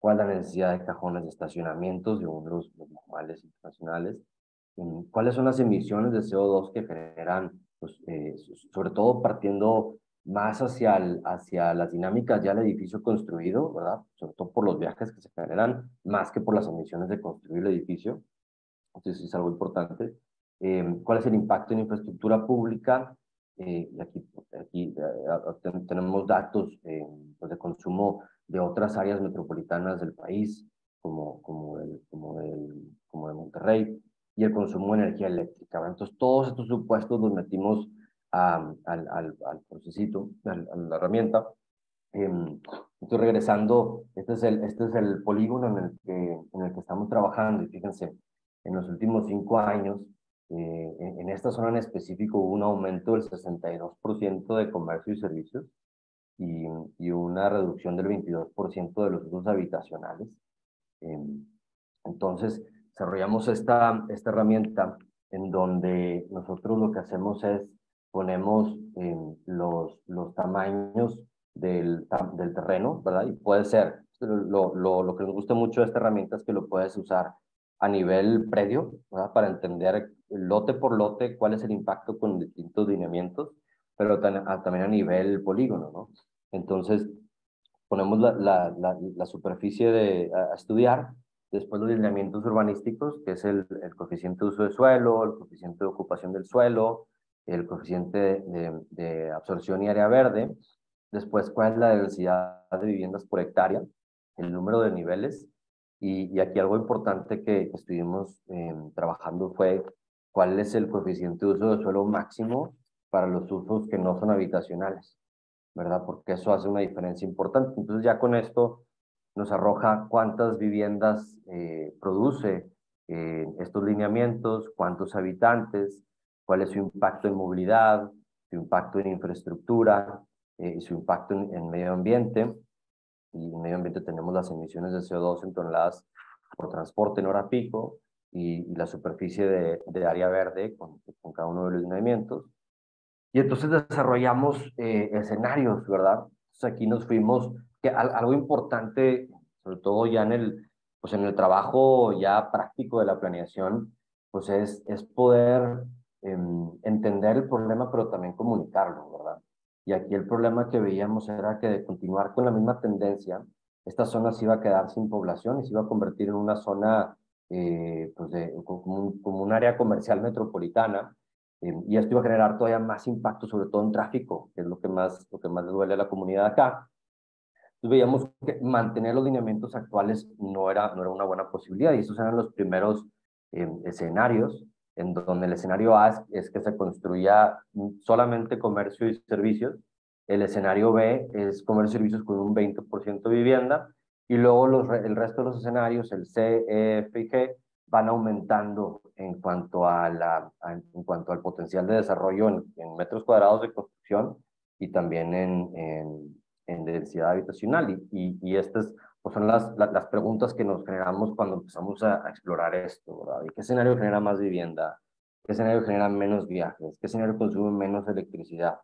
cuál es la necesidad de cajones de estacionamiento según los, los normales internacionales, mm, cuáles son las emisiones de CO2 que generan, pues, eh, sobre todo partiendo más hacia, el, hacia las dinámicas ya del edificio construido, ¿verdad? Sobre todo por los viajes que se generan, más que por las emisiones de construir el edificio. Entonces es algo importante. Eh, ¿Cuál es el impacto en infraestructura pública? Eh, y aquí, aquí eh, tenemos datos pues, de consumo de otras áreas metropolitanas del país, como, como, el, como, el, como de Monterrey, y el consumo de energía eléctrica. Entonces, todos estos supuestos los metimos al, al, al procesito, a la herramienta. Em, estoy regresando, este es el, este es el polígono en el, que, en el que estamos trabajando, y fíjense, en los últimos cinco años, eh, en, esta zona en específico hubo un aumento del 62% de comercio y servicios y, y, una reducción del 22% de los usos habitacionales. Em, entonces, desarrollamos esta, esta herramienta en donde nosotros lo que hacemos es ponemos los, los tamaños del, del terreno, ¿verdad? Y puede ser, lo, lo, lo que nos gusta mucho de esta herramienta es que lo puedes usar a nivel predio, ¿verdad? Para entender lote por lote cuál es el impacto con distintos lineamientos, pero también a nivel polígono, ¿no? Entonces, ponemos la, la, la, superficie de, a, estudiar, después los lineamientos urbanísticos, que es el, el, coeficiente de uso de suelo, el coeficiente de ocupación del suelo, el coeficiente de, absorción y área verde, después cuál es la densidad de viviendas por hectárea, el número de niveles, y, y aquí algo importante que, estuvimos em, trabajando fue cuál es el coeficiente de uso de suelo máximo para los usos que no son habitacionales, ¿verdad? Porque eso hace una diferencia importante. Entonces ya con esto nos arroja cuántas viviendas eh, produce eh, estos lineamientos, cuántos habitantes, cuál es su impacto en movilidad, su impacto en infraestructura eh, y su impacto en, medio ambiente. Y en medio ambiente tenemos las emisiones de CO2 en toneladas por transporte en hora pico, y, la superficie de, de, área verde con, con, cada uno de los lineamientos. Y entonces desarrollamos eh, escenarios, ¿verdad? Entonces aquí nos fuimos, que algo importante, sobre todo ya en el, pues en el trabajo ya práctico de la planeación, pues es, es poder em, entender el problema, pero también comunicarlo, ¿verdad? Y aquí el problema que veíamos era que de continuar con la misma tendencia, esta zona se iba a quedar sin población y se iba a convertir en una zona eh, pues de, como, un, como, un, área comercial metropolitana, eh, y esto iba a generar todavía más impacto, sobre todo en tráfico, que es lo que más, lo que más le duele a la comunidad acá. Entonces veíamos que mantener los lineamientos actuales no era, no era una buena posibilidad, y esos eran los primeros eh, escenarios, en donde el escenario A es, es que se construía solamente comercio y servicios, el escenario B es comercio y servicios con un 20% de vivienda, y luego los, el resto de los escenarios, el C, E, F y G, van aumentando en cuanto, a la, en cuanto al potencial de desarrollo en, metros cuadrados de construcción y también en, en, en densidad habitacional. Y, y, estas pues son las, las, preguntas que nos generamos cuando empezamos a, explorar esto, ¿verdad? ¿Y qué escenario genera más vivienda? ¿Qué escenario genera menos viajes? ¿Qué escenario consume menos electricidad?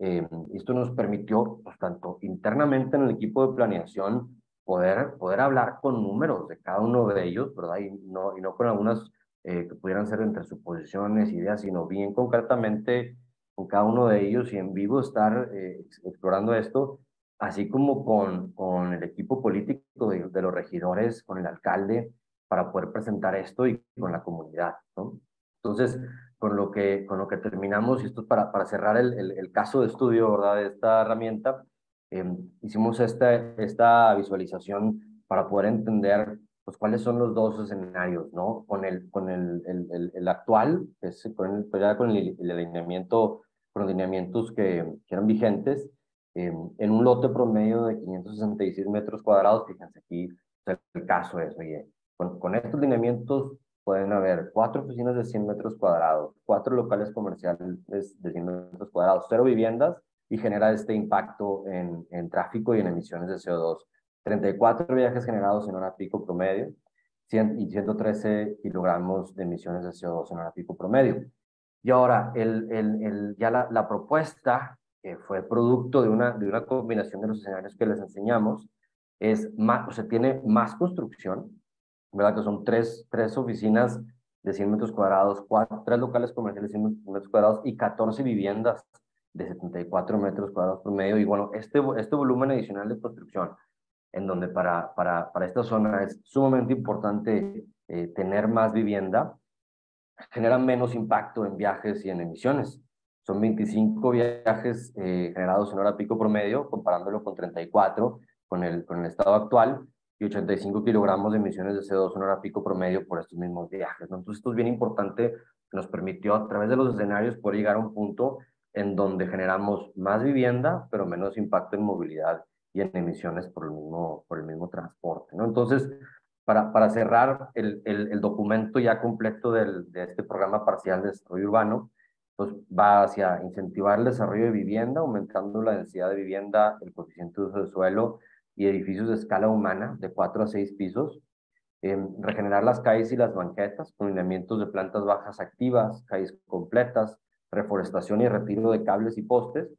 Eh, esto nos permitió, pues, tanto internamente en el equipo de planeación, poder, poder hablar con números de cada uno de ellos, ¿verdad? Y no, y no con algunas eh, que pudieran ser entre suposiciones, ideas, sino bien concretamente con cada uno de ellos y en vivo estar eh, explorando esto, así como con, con el equipo político de, de, los regidores, con el alcalde, para poder presentar esto y con la comunidad, ¿no? Entonces, con lo que, con lo que terminamos, y esto es para, para cerrar el, el, el caso de estudio, ¿verdad? De esta herramienta, Em, hicimos esta, esta visualización para poder entender pues, cuáles son los dos escenarios, ¿no? Con el, con el, el, el, actual, es con, el, con el, alineamiento, con los lineamientos que, que eran vigentes, em, en un lote promedio de 566 metros cuadrados, fíjense aquí el caso es, oye, con, con estos lineamientos pueden haber cuatro oficinas de 100 metros cuadrados, cuatro locales comerciales de 100 metros cuadrados, cero viviendas y genera este impacto en, en tráfico y en emisiones de CO2. 34 viajes generados en hora pico promedio y 113 kilogramos de emisiones de CO2 en hora pico promedio. Y ahora, el, el, el ya la, la, propuesta, que fue producto de una, de una combinación de los escenarios que les enseñamos, es más, o sea, tiene más construcción, ¿verdad? Que son tres, tres oficinas de 100 metros cuadrados, cuatro, tres locales comerciales de 100 metros cuadrados y 14 viviendas de 74 metros cuadrados por medio. Y bueno, este, este volumen adicional de construcción, en donde para, para, para esta zona es sumamente importante eh, tener más vivienda, genera menos impacto en viajes y en emisiones. Son 25 viajes eh, generados en hora pico promedio, comparándolo con 34 con el, con el estado actual, y 85 kilogramos de emisiones de CO2 en hora pico promedio por estos mismos viajes. ¿no? Entonces, esto es bien importante, nos permitió a través de los escenarios poder llegar a un punto en donde generamos más vivienda, pero menos impacto en movilidad y en emisiones por el mismo, por el mismo transporte. ¿no? Entonces, para, para cerrar el, el, el, documento ya completo del, de este programa parcial de desarrollo urbano, pues va hacia incentivar el desarrollo de vivienda, aumentando la densidad de vivienda, el coeficiente de uso de suelo y edificios de escala humana de 4 a 6 pisos, eh, regenerar las calles y las banquetas con lineamientos de plantas bajas activas, calles completas, reforestación y retiro de cables y postes,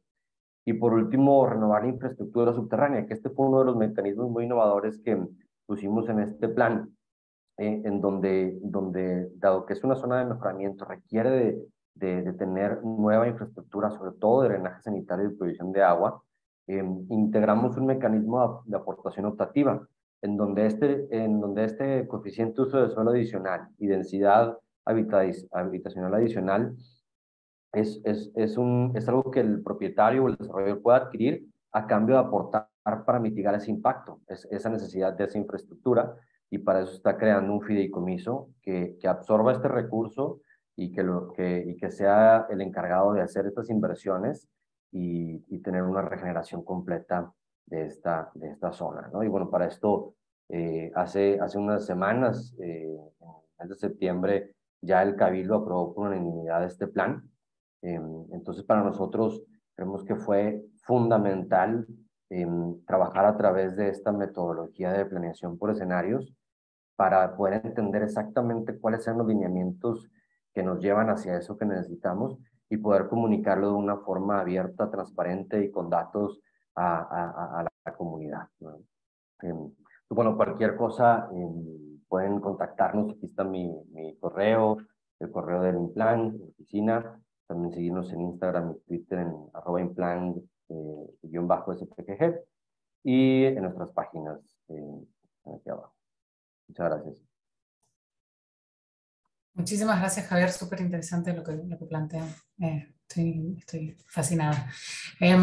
y por último, renovar la infraestructura subterránea, que este fue uno de los mecanismos muy innovadores que pusimos en este plan, eh, en donde, donde, dado que es una zona de mejoramiento, requiere de, de, tener nueva infraestructura, sobre todo de drenaje sanitario y provisión de agua, eh, integramos un mecanismo de aportación optativa, en donde este, en donde este coeficiente de uso de suelo adicional y densidad habitacional adicional es, es, es, un, es algo que el propietario o el desarrollador puede adquirir a cambio de aportar para mitigar ese impacto, es, esa necesidad de esa infraestructura, y para eso está creando un fideicomiso que, que absorba este recurso y que, lo, que, y que sea el encargado de hacer estas inversiones y, y, tener una regeneración completa de esta, de esta zona. ¿no? Y bueno, para esto, eh, hace, hace unas semanas, eh, en de septiembre, ya el Cabildo aprobó por unanimidad este plan. Eh, entonces, para nosotros, creemos que fue fundamental trabajar a través de esta metodología de planeación por escenarios para poder entender exactamente cuáles son los lineamientos que nos llevan hacia eso que necesitamos y poder comunicarlo de una forma abierta, transparente y con datos a, a, a la comunidad. ¿no? Eh, bueno, cualquier cosa eh, pueden contactarnos, aquí está mi, mi correo, el correo del Implan, la oficina, también seguirnos en Instagram y Twitter en arroba Implan, eh, guion bajo SPGG y en nuestras páginas eh, aquí abajo. Muchas gracias. Muchísimas gracias, Javier. Súper interesante lo que, lo que plantean. Eh, estoy, estoy, fascinada. Eh,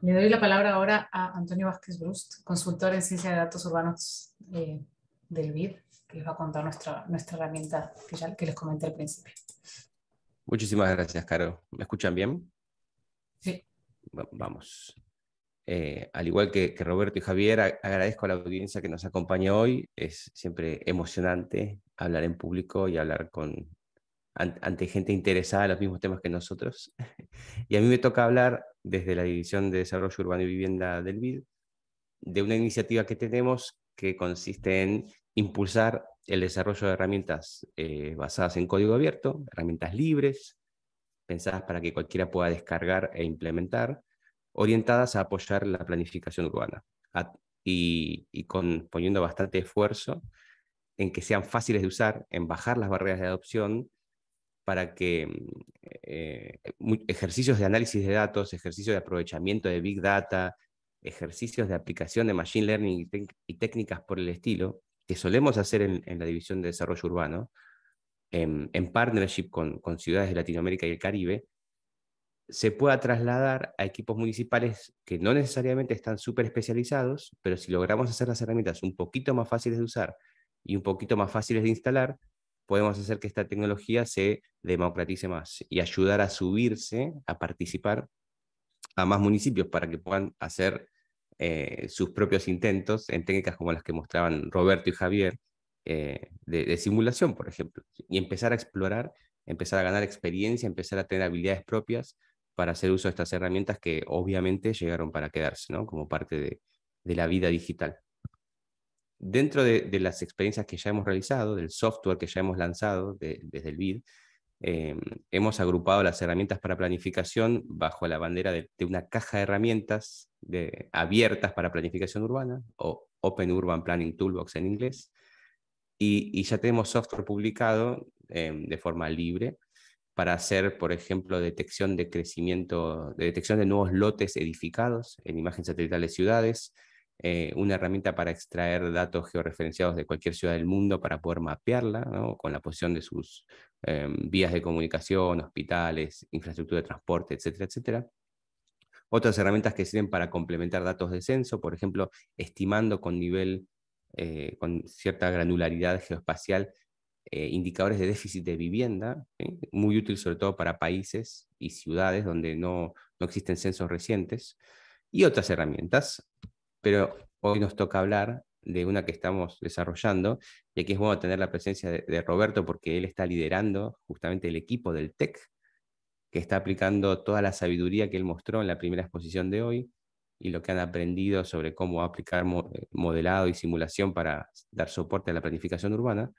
le doy la palabra ahora a Antonio Vázquez Brust, consultor en ciencia de datos urbanos eh, del BID, que les va a contar nuestra, nuestra herramienta que, ya, que les comenté al principio. Muchísimas gracias, Caro. ¿Me escuchan bien? Sí. Vamos. Eh, al igual que, Roberto y Javier, agradezco a la audiencia que nos acompaña hoy. Es siempre emocionante hablar en público y hablar con, ante gente interesada en los mismos temas que nosotros. y a mí me toca hablar desde la División de Desarrollo Urbano y Vivienda del BID de una iniciativa que tenemos que consiste en impulsar el desarrollo de herramientas eh, basadas en código abierto, herramientas libres, pensadas para que cualquiera pueda descargar e implementar, orientadas a apoyar la planificación urbana a, y, y con, poniendo bastante esfuerzo en que sean fáciles de usar, en bajar las barreras de adopción para que eh, ejercicios de análisis de datos, ejercicios de aprovechamiento de Big Data, ejercicios de aplicación de Machine Learning y, y técnicas por el estilo, que solemos hacer en, en la División de Desarrollo Urbano, en, en partnership con, con ciudades de Latinoamérica y el Caribe, se pueda trasladar a equipos municipales que no necesariamente están súper especializados, pero si logramos hacer las herramientas un poquito más fáciles de usar y un poquito más fáciles de instalar, podemos hacer que esta tecnología se democratice más y ayudar a subirse, a participar a más municipios para que puedan hacer eh, sus propios intentos en técnicas como las que mostraban Roberto y Javier, eh, de, simulación, por ejemplo, y empezar a explorar, empezar a ganar experiencia, empezar a tener habilidades propias para hacer uso de estas herramientas que obviamente llegaron para quedarse, ¿no? como parte de, la vida digital. Dentro de, las experiencias que ya hemos realizado, del software que ya hemos lanzado desde el BID, eh, hemos agrupado las herramientas para planificación bajo la bandera de, una caja de herramientas abiertas para planificación urbana, o Open Urban Planning Toolbox en inglés, y, ya tenemos software publicado em, de forma libre para hacer, por ejemplo, detección de crecimiento, de detección de nuevos lotes edificados en imagen satelital de ciudades, eh, una herramienta para extraer datos georreferenciados de cualquier ciudad del mundo para poder mapearla, con la posición de sus em, vías de comunicación, hospitales, infraestructura de transporte, etcétera, etcétera. Otras herramientas que sirven para complementar datos de censo, por ejemplo, estimando con nivel eh, con cierta granularidad geoespacial, eh, indicadores de déficit de vivienda, muy útil sobre todo para países y ciudades donde no, no existen censos recientes, y otras herramientas. Pero hoy nos toca hablar de una que estamos desarrollando, y aquí es bueno tener la presencia de, de, Roberto porque él está liderando justamente el equipo del TEC, que está aplicando toda la sabiduría que él mostró en la primera exposición de hoy y lo que han aprendido sobre cómo aplicar eh, modelado y simulación para dar soporte a la planificación urbana,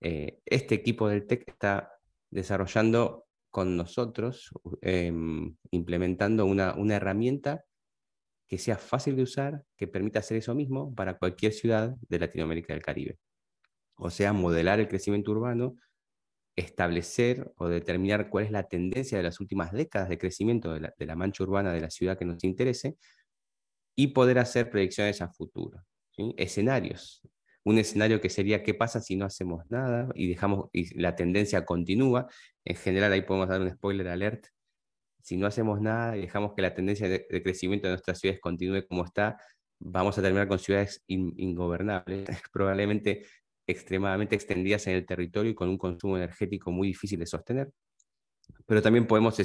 eh, este equipo del TEC está desarrollando con nosotros, em, implementando una, herramienta que sea fácil de usar, que permita hacer eso mismo para cualquier ciudad de Latinoamérica del Caribe. O sea, modelar el crecimiento urbano establecer o determinar cuál es la tendencia de las últimas décadas de crecimiento de la, mancha urbana de la ciudad que nos interese y poder hacer predicciones a futuro. Escenarios. Un escenario que sería qué pasa si no hacemos nada y dejamos y la tendencia continúa. En general ahí podemos dar un spoiler alert. Si no hacemos nada y dejamos que la tendencia de, crecimiento de nuestras ciudades continúe como está, vamos a terminar con ciudades ingobernables. Probablemente extremadamente extendidas en el territorio y con un consumo energético muy difícil de sostener. Pero también podemos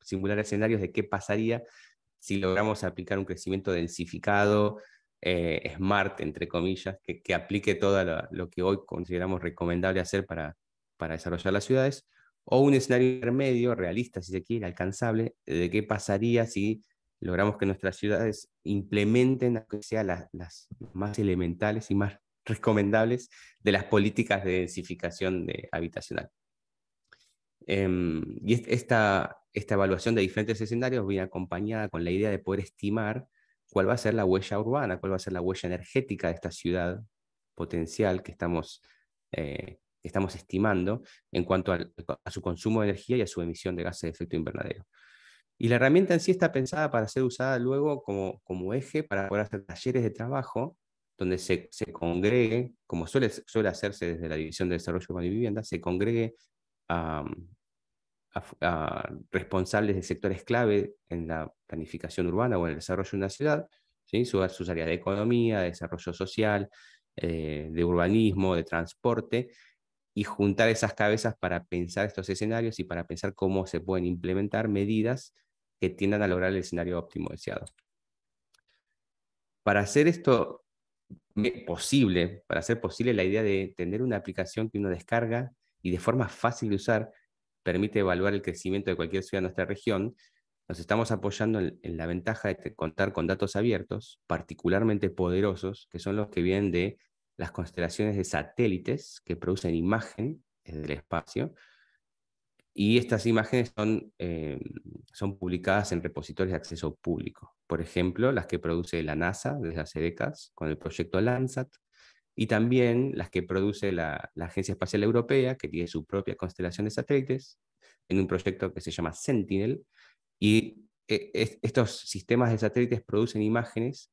simular escenarios de qué pasaría si logramos aplicar un crecimiento densificado, eh, smart, entre comillas, que, aplique todo lo, que hoy consideramos recomendable hacer para, para desarrollar las ciudades, o un escenario intermedio, realista, si se quiere, alcanzable, de qué pasaría si logramos que nuestras ciudades implementen, aunque sea las, las más elementales y más recomendables de las políticas de densificación de habitacional. Em, y esta, esta evaluación de diferentes escenarios viene acompañada con la idea de poder estimar cuál va a ser la huella urbana, cuál va a ser la huella energética de esta ciudad potencial que estamos, eh, estamos estimando en cuanto a, a, su consumo de energía y a su emisión de gases de efecto invernadero. Y la herramienta en sí está pensada para ser usada luego como, como eje para poder hacer talleres de trabajo donde se, se congregue, como suele, suele hacerse desde la División de Desarrollo Urbano y Vivienda, se congregue a, responsables de sectores clave en la planificación urbana o en el desarrollo de una ciudad, ¿sí? sus, áreas de economía, de desarrollo social, eh, de urbanismo, de transporte, y juntar esas cabezas para pensar estos escenarios y para pensar cómo se pueden implementar medidas que tiendan a lograr el escenario óptimo deseado. Para hacer esto posible, para hacer posible la idea de tener una aplicación que uno descarga y de forma fácil de usar permite evaluar el crecimiento de cualquier ciudad de nuestra región, nos estamos apoyando en, la ventaja de contar con datos abiertos, particularmente poderosos, que son los que vienen de las constelaciones de satélites que producen imagen desde el espacio, y estas imágenes son, eh, son publicadas en repositorios de acceso público. Por ejemplo, las que produce la NASA desde hace décadas con el proyecto Landsat, y también las que produce la, Agencia Espacial Europea, que tiene su propia constelación de satélites, en un proyecto que se llama Sentinel. Y eh, estos sistemas de satélites producen imágenes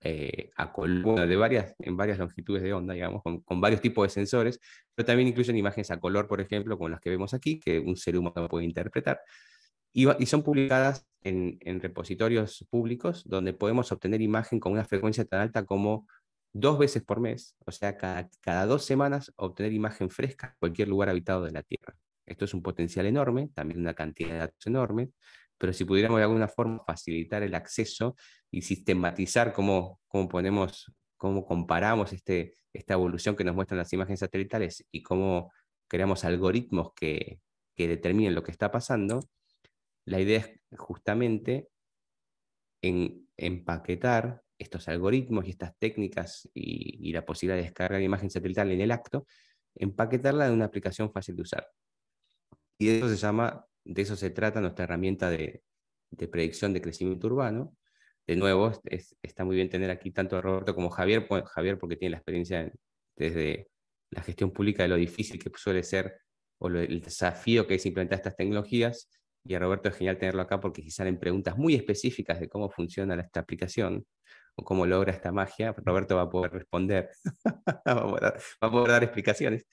eh, a color, de varias, en varias longitudes de onda, digamos, con, varios tipos de sensores, pero también incluyen imágenes a color, por ejemplo, como las que vemos aquí, que un ser humano puede interpretar. Y, son publicadas en, repositorios públicos donde podemos obtener imagen con una frecuencia tan alta como dos veces por mes, o sea, cada, cada dos semanas obtener imagen fresca en cualquier lugar habitado de la Tierra. Esto es un potencial enorme, también una cantidad de datos enorme, pero si pudiéramos de alguna forma facilitar el acceso y sistematizar cómo, cómo ponemos cómo comparamos este, esta evolución que nos muestran las imágenes satelitales y cómo creamos algoritmos que, que determinen lo que está pasando, la idea es justamente en empaquetar estos algoritmos y estas técnicas y, la posibilidad de descargar imagen satelital en el acto, empaquetarla en una aplicación fácil de usar. Y de eso se llama, de eso se trata nuestra herramienta de, predicción de crecimiento urbano. De nuevo, está muy bien tener aquí tanto a Roberto como Javier, Javier porque tiene la experiencia desde la gestión pública de lo difícil que suele ser o el desafío que es implementar estas tecnologías. Y a Roberto es genial tenerlo acá porque si salen preguntas muy específicas de cómo funciona esta aplicación o cómo logra esta magia, Roberto va a poder responder, va, a poder dar, explicaciones.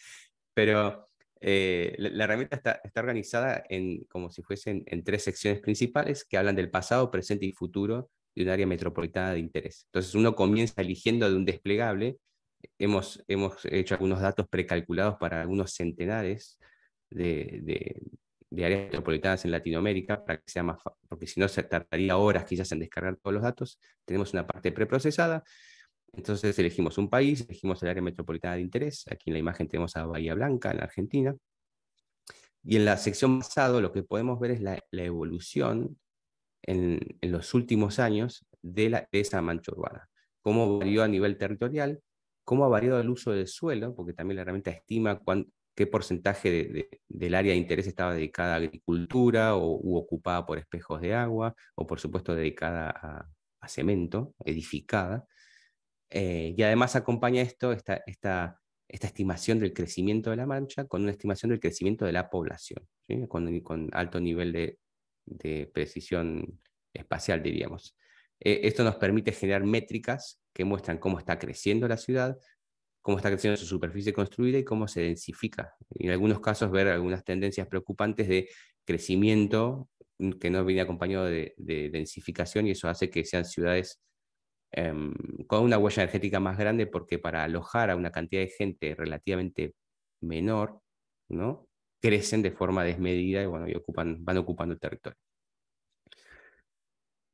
Pero eh, la, herramienta está, organizada en, como si fuesen en tres secciones principales que hablan del pasado, presente y futuro de un área metropolitana de interés. Entonces uno comienza eligiendo de un desplegable hemos, hemos hecho algunos datos precalculados para algunos centenares de, áreas metropolitanas en Latinoamérica, para que sea más porque si no se tardaría horas quizás en descargar todos los datos. Tenemos una parte preprocesada, entonces elegimos un país, elegimos el área metropolitana de interés, aquí en la imagen tenemos a Bahía Blanca, en Argentina, y en la sección pasado lo que podemos ver es la, la evolución en, en, los últimos años de, la, de esa mancha urbana, cómo varió a nivel territorial cómo ha variado el uso del suelo, porque también la herramienta estima qué porcentaje del área de interés estaba dedicada a agricultura o u ocupada por espejos de agua, o por supuesto dedicada a, cemento, edificada. Eh, y además acompaña esto, esta, esta, esta, estimación del crecimiento de la mancha con una estimación del crecimiento de la población, con, alto nivel de, de precisión espacial, diríamos. Eh, esto nos permite generar métricas que muestran cómo está creciendo la ciudad, cómo está creciendo su superficie construida y cómo se densifica. En algunos casos ver algunas tendencias preocupantes de crecimiento mm, que no viene acompañado de, densificación y eso hace que sean ciudades em, con una huella energética más grande porque para alojar a una cantidad de gente relativamente menor, ¿no? crecen de forma desmedida y, bueno, y van ocupando el territorio.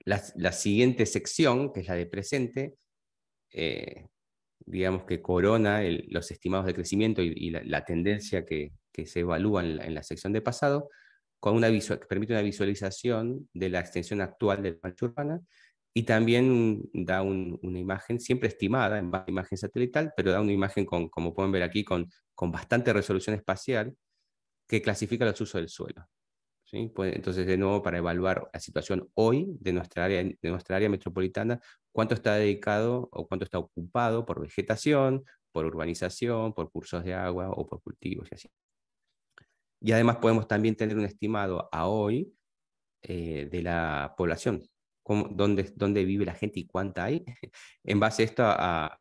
La, siguiente sección, que es la de presente, eh, digamos que corona los estimados de crecimiento y, la, tendencia que, se evalúa en la, sección de pasado, con una que permite una visualización de la extensión actual de la mancha urbana y también da una imagen siempre estimada en imagen satelital, pero da una imagen, con, como pueden ver aquí, con, con bastante resolución espacial que clasifica los usos del suelo. Pues, entonces, de nuevo, para evaluar la situación hoy de nuestra, área, de nuestra área metropolitana, cuánto está dedicado o cuánto está ocupado por vegetación, por urbanización, por cursos de agua o por cultivos y así. Y además podemos también tener un estimado a hoy eh, de la población, dónde, dónde, vive la gente y cuánta hay. En base a esto,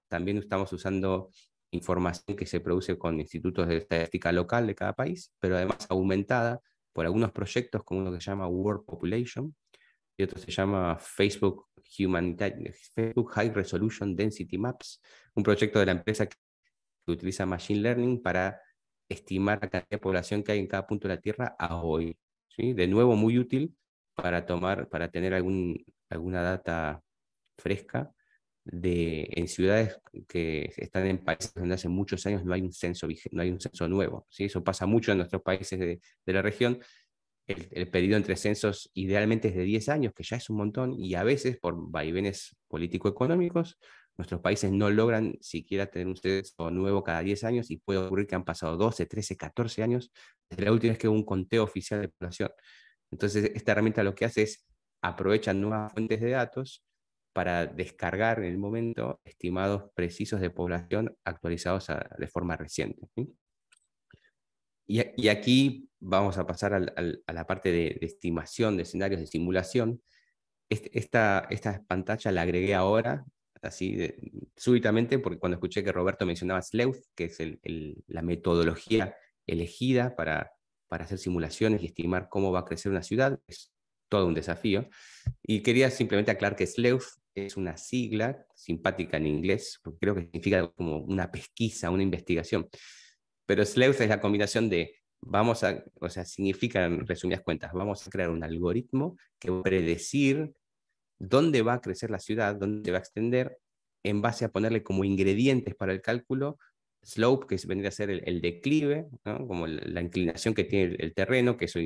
también estamos usando información que se produce con institutos de estadística local de cada país, pero además aumentada por algunos proyectos, como uno que se llama World Population y otro se llama Facebook, Facebook High Resolution Density Maps, un proyecto de la empresa que utiliza Machine Learning para estimar la cantidad de población que hay en cada punto de la Tierra a hoy. ¿sí? De nuevo, muy útil para, tomar, para tener algún, alguna data fresca de, en ciudades que están en países donde hace muchos años no hay un censo, no hay un censo nuevo. ¿sí? Eso pasa mucho en nuestros países de, la región. El, el, periodo entre censos idealmente es de 10 años, que ya es un montón, y a veces por vaivenes político-económicos, nuestros países no logran siquiera tener un censo nuevo cada 10 años y puede ocurrir que han pasado 12, 13, 14 años desde la última vez que hubo un conteo oficial de población. Entonces, esta herramienta lo que hace es aprovechar nuevas fuentes de datos para descargar en el momento estimados precisos de población actualizados de forma reciente. Y, aquí vamos a pasar a la parte de, estimación de escenarios de simulación. esta, esta pantalla la agregué ahora, así súbitamente, porque cuando escuché que Roberto mencionaba Sleuth, que es la metodología elegida para, para hacer simulaciones y estimar cómo va a crecer una ciudad, es todo un desafío. Y quería simplemente aclarar que Sleuth es una sigla simpática en inglés, porque creo que significa como una pesquisa, una investigación. Pero Sleuth es la combinación de, vamos a, o sea, significa en resumidas cuentas, vamos a crear un algoritmo que va a predecir dónde va a crecer la ciudad, dónde va a extender en base a ponerle como ingredientes para el cálculo slope, que vendría a ser el, declive, como la inclinación que tiene el, terreno, que eso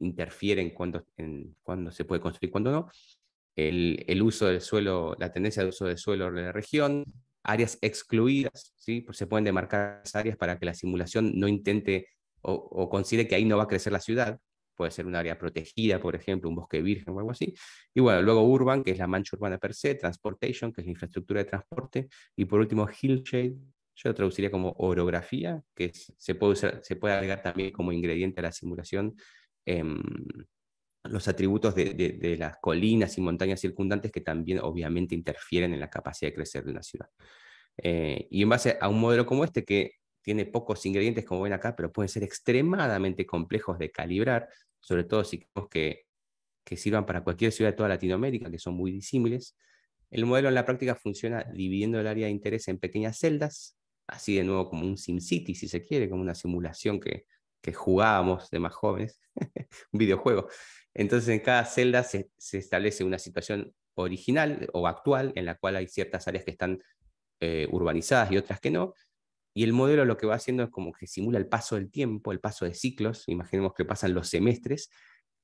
interfiere en cuándo en se puede construir y cuándo no, el, uso del suelo, la tendencia de uso del suelo de la región, áreas excluidas, ¿sí? pues se pueden demarcar áreas para que la simulación no intente o, considere que ahí no va a crecer la ciudad, puede ser un área protegida, por ejemplo, un bosque virgen o algo así. Y bueno, luego urban, que es la mancha urbana per se, transportation, que es la infraestructura de transporte, y por último hillshade, yo traduciría como orografía, que se, puede se puede agregar también como ingrediente a la simulación em, los atributos de, las colinas y montañas circundantes que también obviamente interfieren en la capacidad de crecer de una ciudad. Eh, y en base a un modelo como este que tiene pocos ingredientes como ven acá, pero pueden ser extremadamente complejos de calibrar, sobre todo si queremos que, sirvan para cualquier ciudad de toda Latinoamérica, que son muy disímiles. El modelo en la práctica funciona dividiendo el área de interés en pequeñas celdas, así de nuevo como un SimCity, si se quiere, como una simulación que, que jugábamos de más jóvenes, un videojuego. Entonces en cada celda se, establece una situación original o actual en la cual hay ciertas áreas que están eh, urbanizadas y otras que no. Y el modelo lo que va haciendo es como que simula el paso del tiempo, el paso de ciclos, imaginemos que pasan los semestres,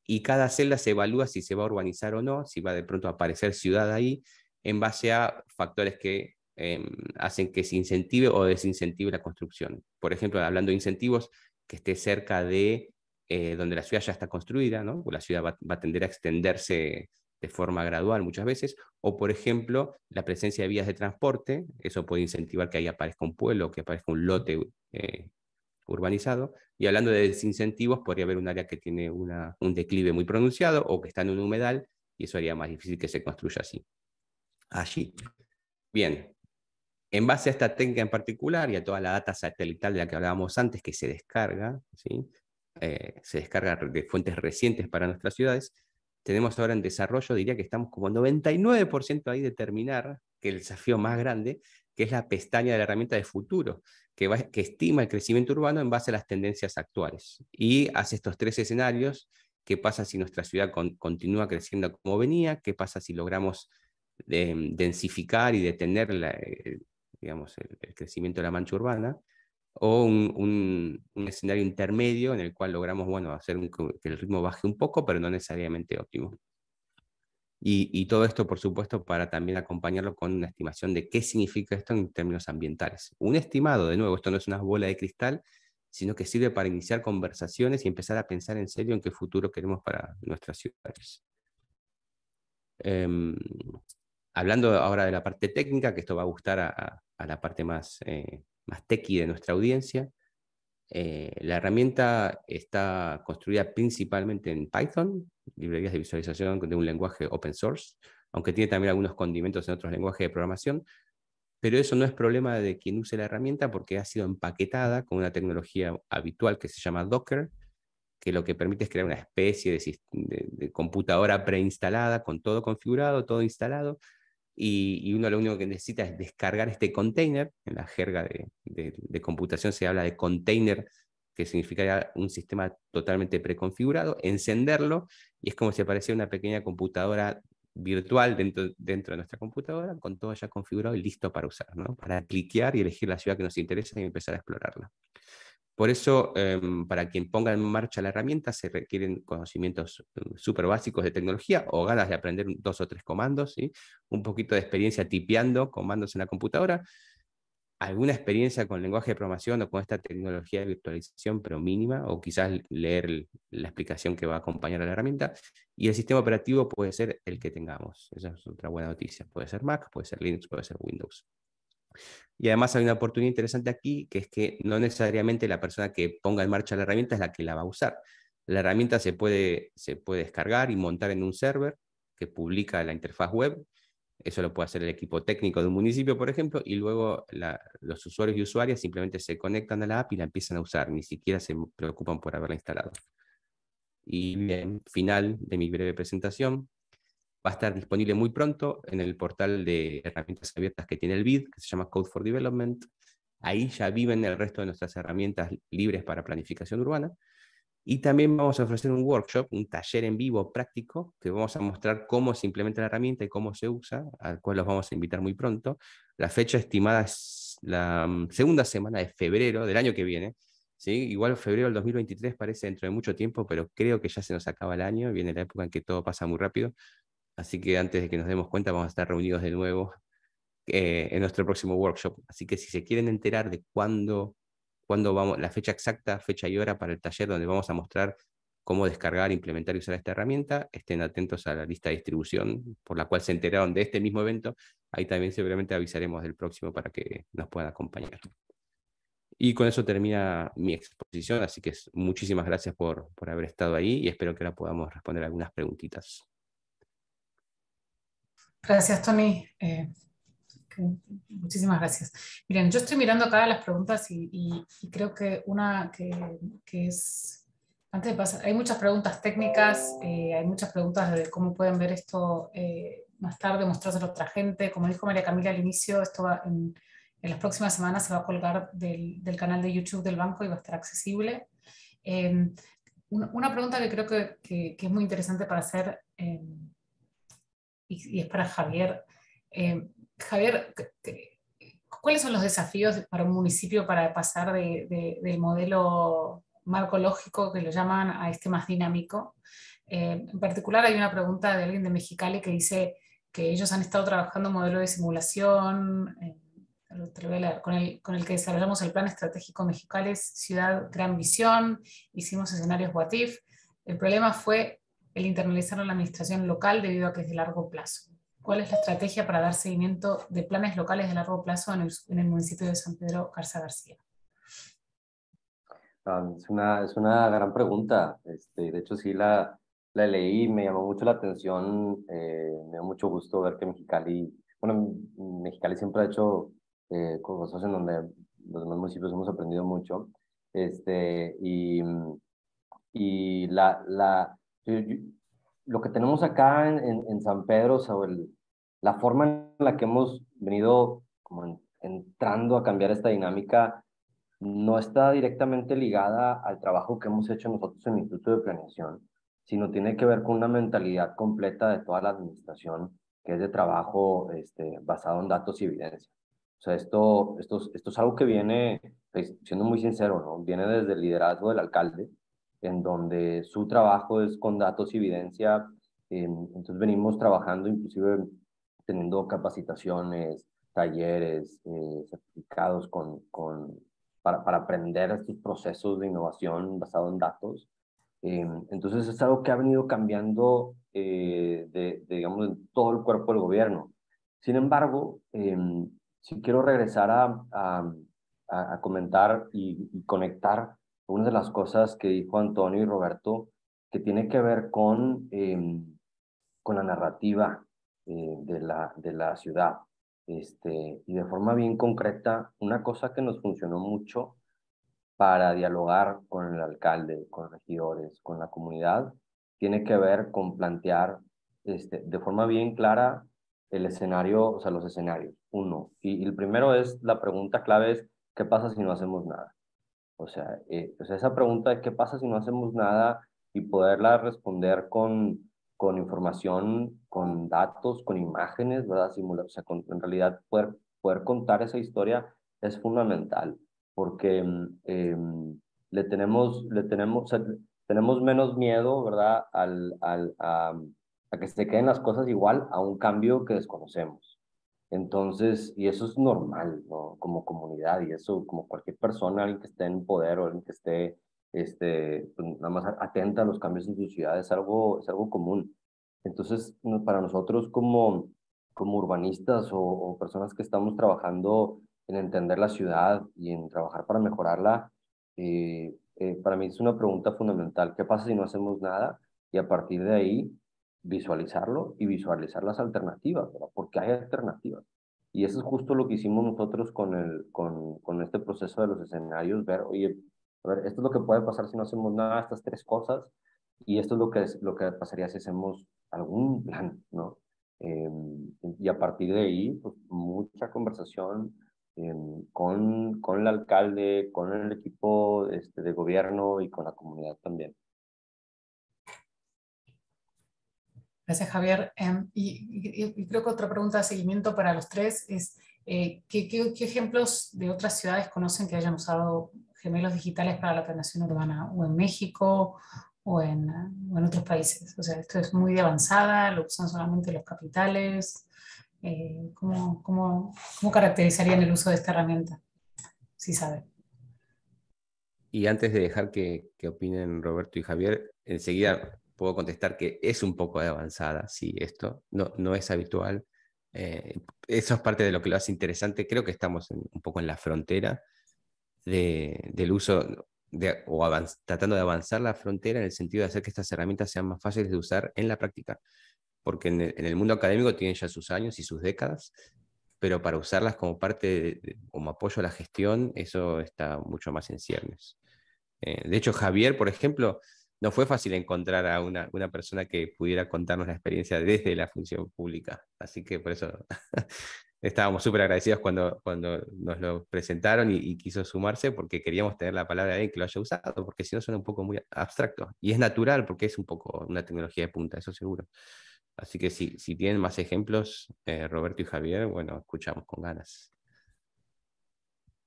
y cada celda se evalúa si se va a urbanizar o no, si va de pronto a aparecer ciudad ahí, en base a factores que Em, hacen que se incentive o desincentive la construcción. Por ejemplo, hablando de incentivos, que esté cerca de eh, donde la ciudad ya está construida, ¿no? la ciudad va, a tender a extenderse de forma gradual muchas veces, o por ejemplo, la presencia de vías de transporte, eso puede incentivar que ahí aparezca un pueblo, que aparezca un lote eh, urbanizado, y hablando de desincentivos, podría haber un área que tiene una, un declive muy pronunciado o que está en un humedal, y eso haría más difícil que se construya así. Allí. Bien, en base a esta técnica en particular y a toda la data satelital de la que hablábamos antes, que se descarga, ¿sí? Eh, se descarga de fuentes recientes para nuestras ciudades, tenemos ahora en desarrollo, diría que estamos como 99% ahí de terminar, que el desafío más grande, que es la pestaña de la herramienta de futuro, que, que estima el crecimiento urbano en base a las tendencias actuales. Y hace estos tres escenarios, qué pasa si nuestra ciudad continúa creciendo como venía, qué pasa si logramos em, densificar y detener la, eh, digamos, el, crecimiento de la mancha urbana, o un, escenario intermedio en el cual logramos bueno, hacer que el ritmo baje un poco, pero no necesariamente óptimo. Y, todo esto, por supuesto, para también acompañarlo con una estimación de qué significa esto en términos ambientales. Un estimado, de nuevo, esto no es una bola de cristal, sino que sirve para iniciar conversaciones y empezar a pensar en serio en qué futuro queremos para nuestras ciudades. Em, hablando ahora de la parte técnica, que esto va a gustar a, a la parte más, eh, más techy de nuestra audiencia. Eh, la herramienta está construida principalmente en Python, librerías de visualización de un lenguaje open source, aunque tiene también algunos condimentos en otros lenguajes de programación, pero eso no es problema de quien use la herramienta porque ha sido empaquetada con una tecnología habitual que se llama Docker, que lo que permite es crear una especie de, de computadora preinstalada con todo configurado, todo instalado, y, uno lo único que necesita es descargar este container, en la jerga de, computación se habla de container, que significaría un sistema totalmente preconfigurado, encenderlo, y es como si apareciera una pequeña computadora virtual dentro, dentro de nuestra computadora, con todo ya configurado y listo para usar, ¿no? para cliquear y elegir la ciudad que nos interesa y empezar a explorarla. Por eso, em, para quien ponga en marcha la herramienta, se requieren conocimientos em, súper básicos de tecnología o ganas de aprender dos o tres comandos, ¿sí? un poquito de experiencia tipeando comandos en la computadora, alguna experiencia con lenguaje de programación o con esta tecnología de virtualización, pero mínima, o quizás leer la explicación que va a acompañar a la herramienta. Y el sistema operativo puede ser el que tengamos. Esa es otra buena noticia. Puede ser Mac, puede ser Linux, puede ser Windows. Y además hay una oportunidad interesante aquí, que es que no necesariamente la persona que ponga en marcha la herramienta es la que la va a usar. La herramienta se puede, se puede descargar y montar en un server que publica la interfaz web. Eso lo puede hacer el equipo técnico de un municipio, por ejemplo, y luego los usuarios y usuarias simplemente se conectan a la app y la empiezan a usar, ni siquiera se preocupan por haberla instalado. Y bien, final de mi breve presentación, va a estar disponible muy pronto en el portal de herramientas abiertas que tiene el BID, que se llama Code for Development. Ahí ya viven el resto de nuestras herramientas libres para planificación urbana. Y también vamos a ofrecer un workshop, un taller en vivo práctico, que vamos a mostrar cómo se implementa la herramienta y cómo se usa, al cual los vamos a invitar muy pronto. La fecha estimada es la mm, segunda semana de febrero del año que viene. ¿sí? Igual febrero del 2023 parece dentro de mucho tiempo, pero creo que ya se nos acaba el año, viene la época en que todo pasa muy rápido. Así que antes de que nos demos cuenta, vamos a estar reunidos de nuevo eh, en nuestro próximo workshop. Así que si se quieren enterar de cuándo cuándo vamos, la fecha exacta, fecha y hora para el taller donde vamos a mostrar cómo descargar, implementar y usar esta herramienta. Estén atentos a la lista de distribución por la cual se enteraron de este mismo evento. Ahí también seguramente avisaremos del próximo para que nos puedan acompañar. Y con eso termina mi exposición, así que muchísimas gracias por, por haber estado ahí y espero que ahora podamos responder algunas preguntitas. Gracias, Tony. Eh, Muchísimas gracias. Miren, yo estoy mirando acá las preguntas y, creo que una que, es, antes de pasar, hay muchas preguntas técnicas, eh, hay muchas preguntas de cómo pueden ver esto eh, más tarde, mostrárselo a otra gente. Como dijo María Camila al inicio, esto va en, las próximas semanas se va a colgar del, del, canal de YouTube del banco y va a estar accesible. Em, una pregunta que creo que, que, es muy interesante para hacer, em, y, es para Javier, em, Javier, ¿cuáles son los desafíos para un municipio para pasar del modelo marco lógico, que lo llaman, a este más dinámico? Eh, en particular hay una pregunta de alguien de Mexicali que dice que ellos han estado trabajando un modelo de simulación, eh, con el, que desarrollamos el plan estratégico Mexicali Ciudad Gran Visión, hicimos escenarios What If. El problema fue el internalizar en la administración local debido a que es de largo plazo. ¿Cuál es la estrategia para dar seguimiento de planes locales de largo plazo en el, municipio de San Pedro Garza García? Ah, es, una, es una gran pregunta. Este, de hecho, sí la, la leí, me llamó mucho la atención. Eh, me da mucho gusto ver que Mexicali, bueno, Mexicali siempre ha hecho eh, cosas en donde los demás municipios hemos aprendido mucho. Este, y, y la, la, lo que tenemos acá en, en, San Pedro, sobre la forma en la que hemos venido como entrando a cambiar esta dinámica, no está directamente ligada al trabajo que hemos hecho nosotros en el Instituto de Planeación, sino tiene que ver con una mentalidad completa de toda la administración, que es de trabajo este, basado en datos y evidencia. O sea, esto, esto, esto es algo que viene, pues, siendo muy sincero, ¿no? viene desde el liderazgo del alcalde, en donde su trabajo es con datos y evidencia. entonces venimos trabajando inclusive teniendo capacitaciones, talleres, eh, certificados con, con, para, para, aprender estos procesos de innovación basado en datos. entonces es algo que ha venido cambiando, eh, de, digamos, en todo el cuerpo del gobierno. Sin embargo, si quiero regresar a, a, a comentar y, y, conectar una de las cosas que dijo Antonio y Roberto, que tiene que ver con, em, con la narrativa eh, de, la, de la ciudad. Este, y de forma bien concreta, una cosa que nos funcionó mucho para dialogar con el alcalde, con regidores, con la comunidad, tiene que ver con plantear este, de forma bien clara el escenario, o sea, los escenarios. Uno, y, y el primero es, la pregunta clave es, ¿qué pasa si no hacemos nada? O sea, eh, esa pregunta de qué pasa si no hacemos nada y poderla responder con, con información, con datos, con imágenes, ¿verdad? Simular, o sea, en realidad poder, poder contar esa historia es fundamental porque mm, em, le tenemos, le tenemos, tenemos menos miedo, ¿verdad? Al, al, a que se queden las cosas igual a un cambio que desconocemos. Entonces, y eso es normal, ¿no? Como comunidad, y eso como cualquier persona, alguien que esté en poder o alguien que esté este, pues, nada más atenta a los cambios en su ciudad, es algo, es algo común. Entonces, para nosotros como, como urbanistas o, personas que estamos trabajando en entender la ciudad y en trabajar para mejorarla, eh, eh, para mí es una pregunta fundamental. ¿Qué pasa si no hacemos nada? Y a partir de ahí, visualizarlo y visualizar las alternativas, ¿verdad? porque hay alternativas. Y eso es justo lo que hicimos nosotros con, el, con, con este proceso de los escenarios, ver, oye, a ver, esto es lo que puede pasar si no hacemos nada, estas tres cosas, y esto es lo que, es, lo que pasaría si hacemos algún plan, ¿no? Em, y a partir de ahí, pues mucha conversación, em, con, con el alcalde, con el equipo este, de gobierno y con la comunidad también. Gracias, Javier. Em, y, creo que otra pregunta de seguimiento para los tres es, eh, ¿qué, ejemplos de otras ciudades conocen que hayan usado gemelos digitales para la planeación urbana, o en México o en, otros países? O sea, esto es muy avanzada, lo usan solamente los capitales. Eh, ¿cómo, cómo, cómo caracterizarían el uso de esta herramienta? Si saben. Y antes de dejar que, que opinen Roberto y Javier, enseguida puedo contestar que es un poco de avanzada, sí, esto no, no es habitual. Eh, eso es parte de lo que lo hace interesante. Creo que estamos un poco en la frontera de, del uso o tratando de avanzar la frontera en el sentido de hacer que estas herramientas sean más fáciles de usar en la práctica. Porque en el, mundo académico tienen ya sus años y sus décadas, pero para usarlas como parte, como apoyo a la gestión, eso está mucho más en ciernes. Eh, de hecho, Javier, por ejemplo, no fue fácil encontrar a una, una, persona que pudiera contarnos la experiencia desde la función pública. Así que por eso estábamos súper agradecidos cuando, cuando nos lo presentaron y, quiso sumarse porque queríamos tener la palabra de alguien que lo haya usado, porque si no suena un poco muy abstracto. Y es natural porque es un poco una tecnología de punta, eso seguro. Así que si, si tienen más ejemplos, eh, Roberto y Javier, bueno, escuchamos con ganas.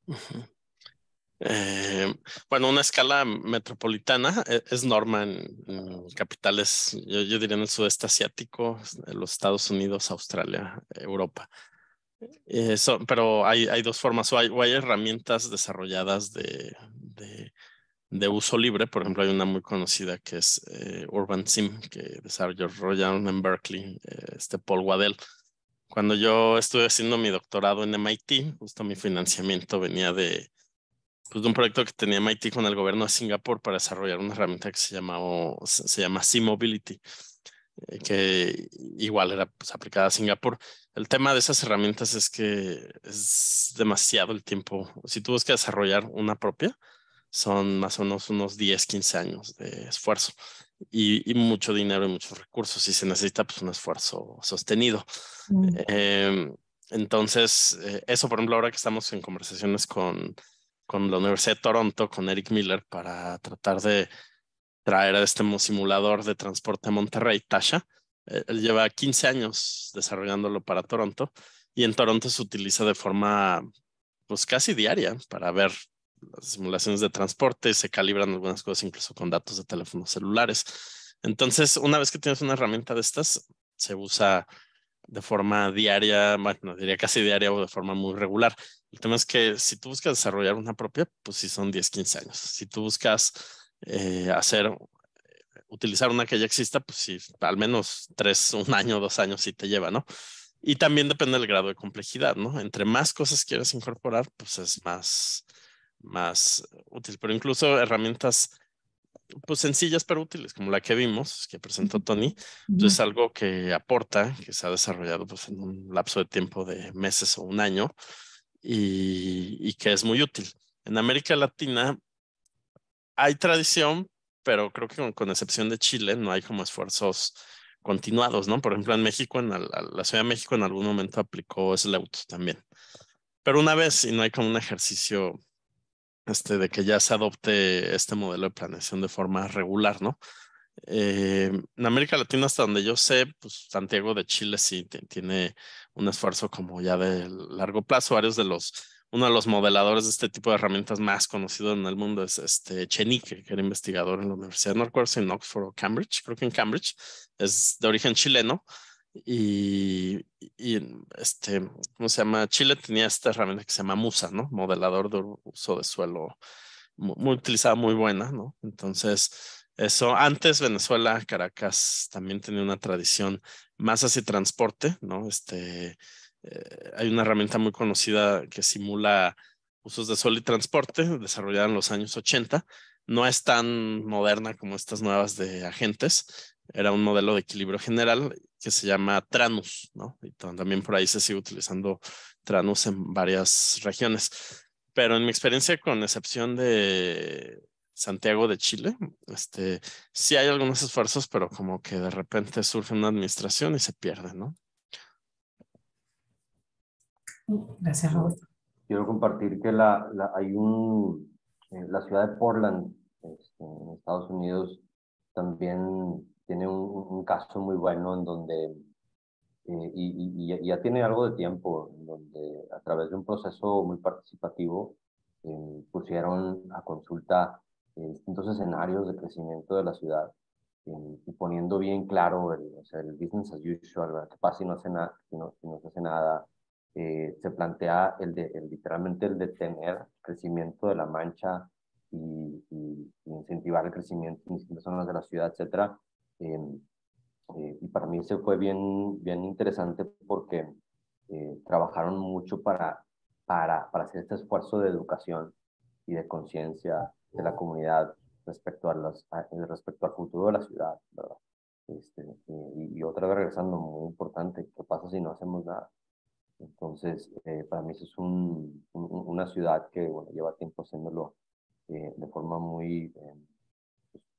Eh, bueno, una escala metropolitana e, es norma en, capitales, yo, diría en el sudeste asiático, los Estados Unidos, Australia, Europa. Eso, pero hay, hay dos formas, o hay, hay herramientas desarrolladas de, de, de, uso libre. Por ejemplo, hay una muy conocida que es eh, Urban Sim, que desarrollaron en Berkeley, eh, este Paul Waddell. Cuando yo estuve haciendo mi doctorado en MIT, justo mi financiamiento venía de, pues, de un proyecto que tenía MIT con el gobierno de Singapur para desarrollar una herramienta que se, llama, se llama C-Mobility, eh, que igual era pues, aplicada a Singapur. El tema de esas herramientas es que es demasiado el tiempo. Si tú buscas desarrollar una propia, son más o menos unos 10, 15 años de esfuerzo y, y mucho dinero y muchos recursos y se necesita pues, un esfuerzo sostenido. Mm. Em, entonces, eh, eso, por ejemplo, ahora que estamos en conversaciones con con la Universidad de Toronto, con Eric Miller, para tratar de traer a este simulador de transporte a Monterrey, Tasha. Eh, él lleva 15 años desarrollándolo para Toronto y en Toronto se utiliza de forma pues casi diaria para ver las simulaciones de transporte, se calibran algunas cosas incluso con datos de teléfonos celulares. Entonces, una vez que tienes una herramienta de estas, se usa de forma diaria, bueno, diría casi diaria o de forma muy regular. El tema es que si tú buscas desarrollar una propia, pues sí son 10, 15 años. Si tú buscas eh, hacer, utilizar una que ya exista, pues sí, al menos tres, un año, dos años sí te lleva, ¿no? Y también depende del grado de complejidad, ¿no? Entre más cosas quieras incorporar, pues es más, más útil. Pero incluso herramientas pues sencillas pero útiles, como la que vimos, que presentó Tony, pues es algo que aporta, que se ha desarrollado pues, en un lapso de tiempo de meses o un año y, que es muy útil. En América Latina hay tradición, pero creo que con, excepción de Chile no hay como esfuerzos continuados, ¿no? Por ejemplo, en México, en la, Ciudad de México en algún momento aplicó Sleut también. Pero una vez y no hay como un ejercicio este, de que ya se adopte este modelo de planeación de forma regular, ¿no? Eh, en América Latina, hasta donde yo sé, pues Santiago de Chile sí tiene un esfuerzo como ya de largo plazo. Varios de los, uno de los modeladores de este tipo de herramientas más conocido en el mundo es este Chenique, que era investigador en la Universidad de Northwestern en Oxford o Cambridge, creo que en Cambridge, es de origen chileno y, y, este, ¿cómo se llama? Chile tenía esta herramienta que se llama Musa, ¿no? Modelador de uso de suelo, muy, utilizada, muy buena, ¿no? Entonces, eso, antes Venezuela, Caracas también tenía una tradición más hacia transporte, ¿no? Este, eh, hay una herramienta muy conocida que simula usos de suelo y transporte, desarrollada en los años 80. No es tan moderna como estas nuevas de agentes, era un modelo de equilibrio general que se llama Tranus, ¿no? Y también por ahí se sigue utilizando Tranus en varias regiones. Pero en mi experiencia, con excepción de Santiago de Chile, este, sí hay algunos esfuerzos, pero como que de repente surge una administración y se pierde, ¿no? Gracias, Roberto. quiero compartir que la, la hay un, eh, la ciudad de Portland, este, en Estados Unidos, también tiene un, un caso muy bueno en donde, eh, y, y, ya tiene algo de tiempo, en donde a través de un proceso muy participativo eh, pusieron a consulta distintos escenarios de crecimiento de la ciudad y poniendo bien claro el, o sea, el business as usual, ¿verdad? ¿Qué pasa si no, hace nada, si no, si no se hace nada? Eh, se plantea el de, el, literalmente el detener el crecimiento de la mancha y, y, incentivar el crecimiento en distintas zonas de la ciudad, etc. Eh, eh, y para mí se fue bien, bien interesante porque eh, trabajaron mucho para, para, para hacer este esfuerzo de educación y de conciencia de la comunidad respecto, a los, respecto al futuro de la ciudad, ¿verdad? Este, y, y, otra vez regresando, muy importante, ¿qué pasa si no hacemos nada? Entonces, eh, para mí eso es un, una ciudad que bueno, lleva tiempo haciéndolo eh, de forma muy, eh,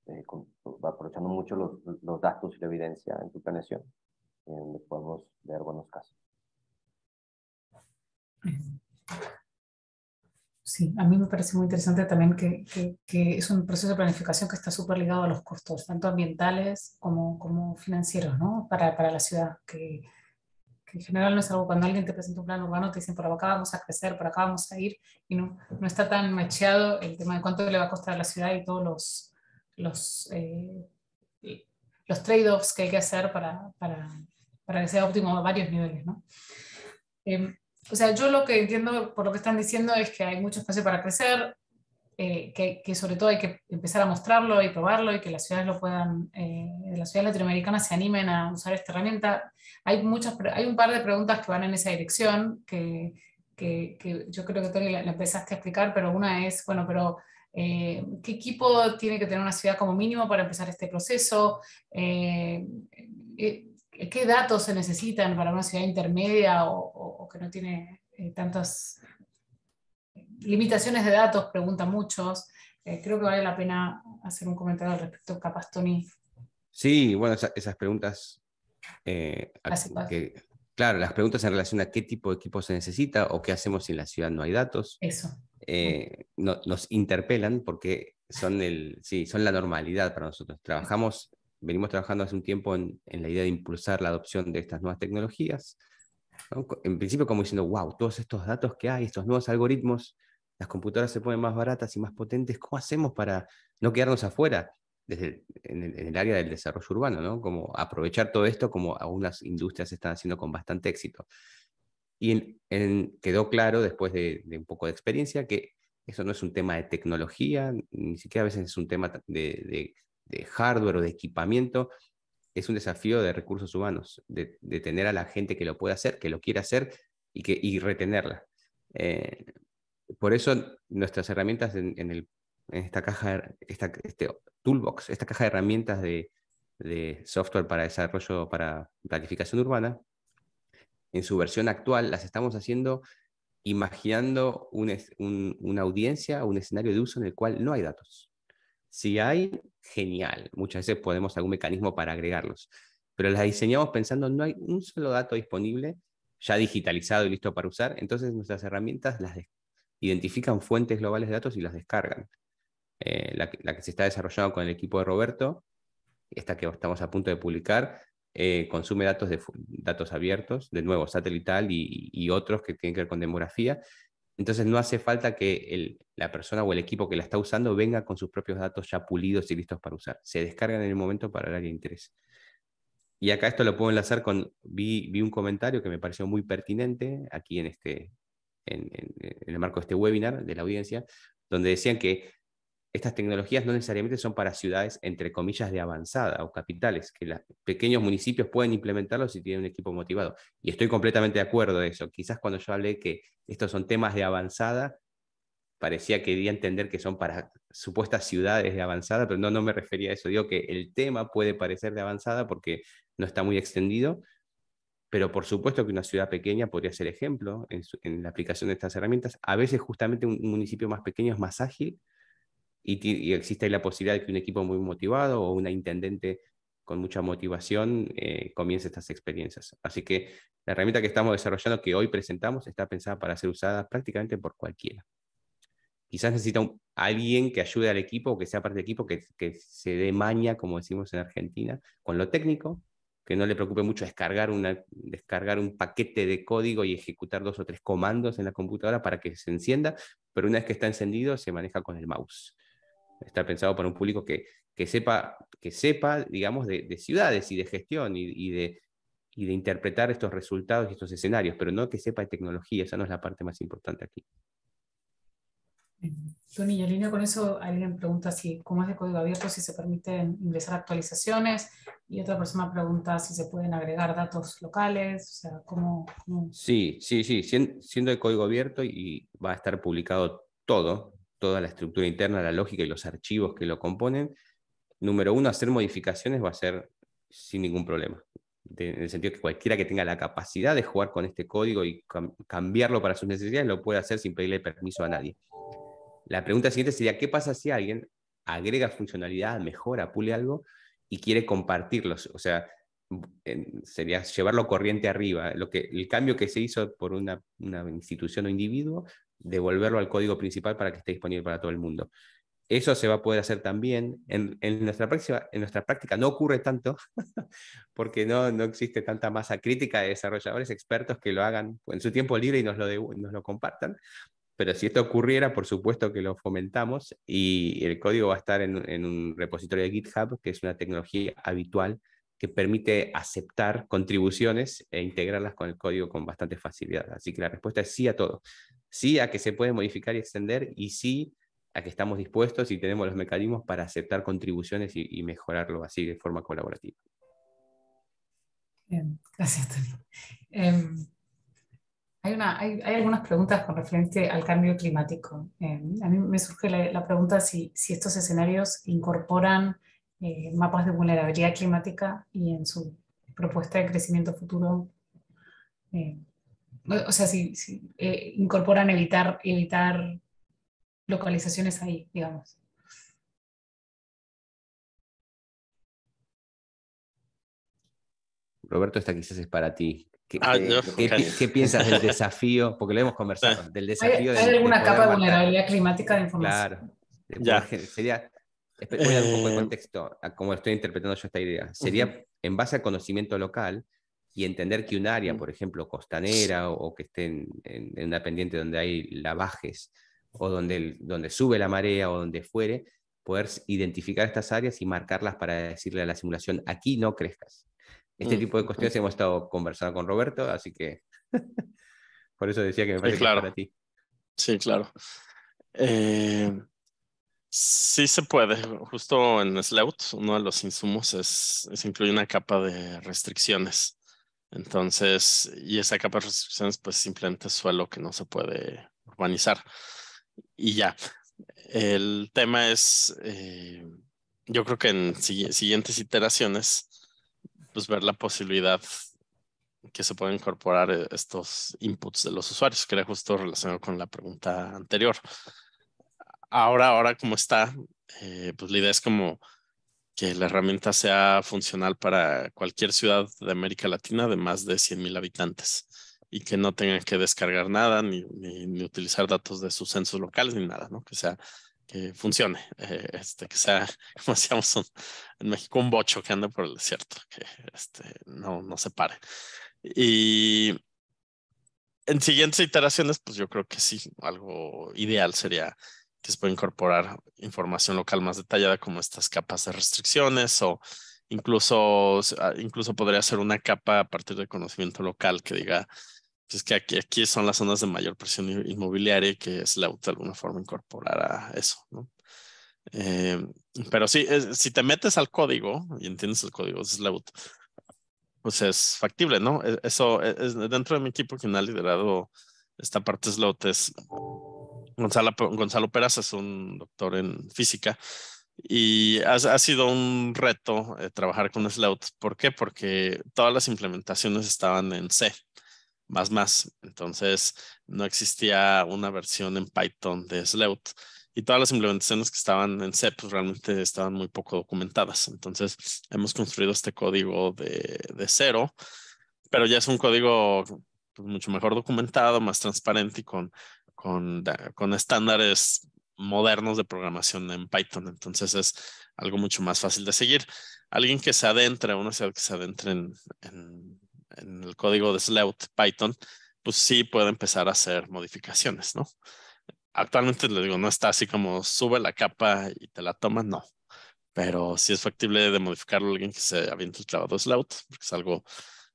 eh, con, aprovechando mucho los, los, datos y la evidencia en su planeación, donde podemos ver buenos casos. Sí, a mí me parece muy interesante también que, que, es un proceso de planificación que está súper ligado a los costos, tanto ambientales como, como financieros, ¿no? Para, para la ciudad, que, que, en general no es algo cuando alguien te presenta un plan urbano, te dicen por acá vamos a crecer, por acá vamos a ir, y no, no está tan macheado el tema de cuánto le va a costar a la ciudad y todos los, los, eh, los trade-offs que hay que hacer para, para, para, que sea óptimo a varios niveles, ¿no? Eh, o sea, yo lo que entiendo por lo que están diciendo es que hay mucho espacio para crecer, eh, que, que, sobre todo hay que empezar a mostrarlo y probarlo y que las ciudades lo puedan, eh, las ciudades latinoamericanas se animen a usar esta herramienta. Hay, muchas, hay un par de preguntas que van en esa dirección que, que, que yo creo que Tony la, la, empezaste a explicar, pero una es, bueno, pero eh, ¿qué equipo tiene que tener una ciudad como mínimo para empezar este proceso? Eh, eh, ¿Qué datos se necesitan para una ciudad intermedia o, o, que no tiene tantas limitaciones de datos? Preguntan muchos. Creo que vale la pena hacer un comentario al respecto, capaz, Tony. Sí, bueno, esa, esas preguntas. Eh, que, claro, las preguntas en relación a qué tipo de equipo se necesita o qué hacemos si en la ciudad no hay datos. Eso. Eh, no, nos interpelan porque son, el, sí, son la normalidad para nosotros. Trabajamos venimos trabajando hace un tiempo en, la idea de impulsar la adopción de estas nuevas tecnologías. ¿no? En principio como diciendo, wow, todos estos datos que hay, estos nuevos algoritmos, las computadoras se ponen más baratas y más potentes, ¿cómo hacemos para no quedarnos afuera en, el, en el área del desarrollo urbano? ¿no? Como aprovechar todo esto como algunas industrias están haciendo con bastante éxito. Y quedó claro después de, un poco de experiencia que eso no es un tema de tecnología, ni siquiera a veces es un tema de, hardware o de equipamiento, es un desafío de recursos humanos, de, tener a la gente que lo pueda hacer, que lo quiera hacer y, que, y retenerla. Eh, por eso nuestras herramientas en, esta caja, esta, este toolbox, esta caja de herramientas de software para desarrollo, para planificación urbana, en su versión actual las estamos haciendo imaginando un, un, una audiencia, un escenario de uso en el cual no hay datos. Si hay, genial. Muchas veces podemos algún mecanismo para agregarlos. Pero las diseñamos pensando no hay un solo dato disponible ya digitalizado y listo para usar. Entonces nuestras herramientas las identifican fuentes globales de datos y las descargan. Eh, la, la, que se está desarrollando con el equipo de Roberto, esta que estamos a punto de publicar, eh, consume datos, de, datos abiertos, de nuevo satelital y, otros que tienen que ver con demografía, entonces no hace falta que el, la persona o el equipo que la está usando venga con sus propios datos ya pulidos y listos para usar. Se descargan en el momento para el área de interés. Y acá esto lo puedo enlazar con, vi, vi un comentario que me pareció muy pertinente aquí en, este, en el marco de este webinar de la audiencia, donde decían que estas tecnologías no necesariamente son para ciudades, entre comillas, de avanzada o capitales, que los pequeños municipios pueden implementarlos si tienen un equipo motivado. Y estoy completamente de acuerdo de eso. Quizás cuando yo hablé que estos son temas de avanzada, parecía que quería entender que son para supuestas ciudades de avanzada, pero no, no me refería a eso. Digo que el tema puede parecer de avanzada porque no está muy extendido, pero por supuesto que una ciudad pequeña podría ser ejemplo en, en la aplicación de estas herramientas. A veces justamente un municipio más pequeño es más ágil y, y, existe la posibilidad de que un equipo muy motivado o una intendente con mucha motivación eh, comience estas experiencias. Así que la herramienta que estamos desarrollando, que hoy presentamos, está pensada para ser usada prácticamente por cualquiera. Quizás necesita alguien que ayude al equipo o que sea parte del equipo, que, se dé maña, como decimos en Argentina, con lo técnico, que no le preocupe mucho descargar un paquete de código y ejecutar dos o tres comandos en la computadora para que se encienda, pero una vez que está encendido se maneja con el mouse. Está pensado para un público que, que, sepa, que sepa, digamos, de, ciudades y de gestión y, de, y de interpretar estos resultados y estos escenarios, pero no que sepa de tecnología, esa no es la parte más importante aquí. Tony, y línea con eso, alguien pregunta si, cómo es de código abierto, si se permiten ingresar actualizaciones, y otra persona pregunta si se pueden agregar datos locales, o sea, ¿cómo? Sí, sí, sí, siendo de código abierto y va a estar publicado todo, toda la estructura interna, la lógica y los archivos que lo componen. Número uno, hacer modificaciones va a ser sin ningún problema. en el sentido que cualquiera que tenga la capacidad de jugar con este código y cambiarlo para sus necesidades lo puede hacer sin pedirle permiso a nadie. La pregunta siguiente sería, ¿qué pasa si alguien agrega funcionalidad, mejora, pule algo y quiere compartirlos? O sea, sería llevarlo corriente arriba. Lo que, el cambio que se hizo por una institución o individuo, devolverlo al código principal para que esté disponible para todo el mundo. Eso se va a poder hacer también. En, nuestra, práctica, en nuestra práctica no ocurre tanto, porque no, no existe tanta masa crítica de desarrolladores expertos que lo hagan en su tiempo libre y nos lo, nos lo compartan. Pero si esto ocurriera, por supuesto que lo fomentamos y el código va a estar en, un repositorio de GitHub, que es una tecnología habitual que permite aceptar contribuciones e integrarlas con el código con bastante facilidad. Así que la respuesta es sí a todo. Sí a que se puede modificar y extender y sí a que estamos dispuestos y tenemos los mecanismos para aceptar contribuciones y, mejorarlo así de forma colaborativa. Gracias. Em, hay, algunas preguntas con referencia al cambio climático. Eh, a mí me surge la, pregunta si, estos escenarios incorporan eh, mapas de vulnerabilidad climática y en su propuesta de crecimiento futuro, eh, o sea, si, incorporan evitar, evitar localizaciones ahí, digamos. Roberto, esta quizás es para ti. Ah, ¿Qué, piensas del desafío? Porque lo hemos conversado. Del desafío ¿Hay, alguna capa de vulnerabilidad climática de información? Claro. Sería, voy a dar un poco de eh, contexto a cómo estoy interpretando yo esta idea. Sería en base al conocimiento local y entender que un área, por ejemplo, costanera o, que esté en, una pendiente donde hay lavajes o donde, donde sube la marea o donde fuere, poder identificar estas áreas y marcarlas para decirle a la simulación, aquí no crezcas este mm, tipo de cuestiones hemos estado conversando con Roberto, así que por eso decía que me parece claro. para ti. Sí, claro. Eh, sí se puede. Justo en Slout, uno de los insumos es, es incluye una capa de restricciones. Entonces, y esa capa de restricciones, pues simplemente es suelo que no se puede urbanizar. Y ya. El tema es, eh, yo creo que en siguientes iteraciones pues ver la posibilidad que se pueden incorporar eh, estos inputs de los usuarios, que era justo relacionado con la pregunta anterior. Ahora, ahora como está, eh, pues la idea es como que la herramienta sea funcional para cualquier ciudad de América Latina de más de 100 mil habitantes y que no tengan que descargar nada ni, ni, utilizar datos de sus censos locales ni nada, ¿no? Que sea que funcione, eh, este, que sea, como decíamos en México, un bocho que anda por el desierto, que este, no, no se pare. Y en siguientes iteraciones, pues yo creo que sí, algo ideal sería que se pueda incorporar información local más detallada como estas capas de restricciones o incluso, ah, incluso podría ser una capa a partir del conocimiento local que diga es que aquí, aquí son las zonas de mayor presión inmobiliaria y que Slout de alguna forma incorporará eso, ¿no? Eh, pero sí, si te metes al código y entiendes el código de Slout, pues es factible, ¿no? E, eso e, es, dentro de mi equipo quien ha liderado esta parte Slout es Gonzalo, Gonzalo es un doctor en física y ha, ha sido un reto eh, trabajar con Slout. ¿Por qué? Porque todas las implementaciones estaban en C más más. Entonces no existía una versión en Python de Slout y todas las implementaciones que estaban en C pues realmente estaban muy poco documentadas. Entonces hemos construido este código de, de cero, pero ya es un código pues, mucho mejor documentado, más transparente y con, con, estándares modernos de programación en Python. Entonces es algo mucho más fácil de seguir. Alguien que se adentre, una ciudad que se adentre en, el código de Sleut Python, pues sí puede empezar a hacer modificaciones, ¿no? Actualmente le digo, no está así como sube la capa y te la toma, no. Pero sí es factible de modificarlo alguien que se aviente el clavado Slout, porque es algo,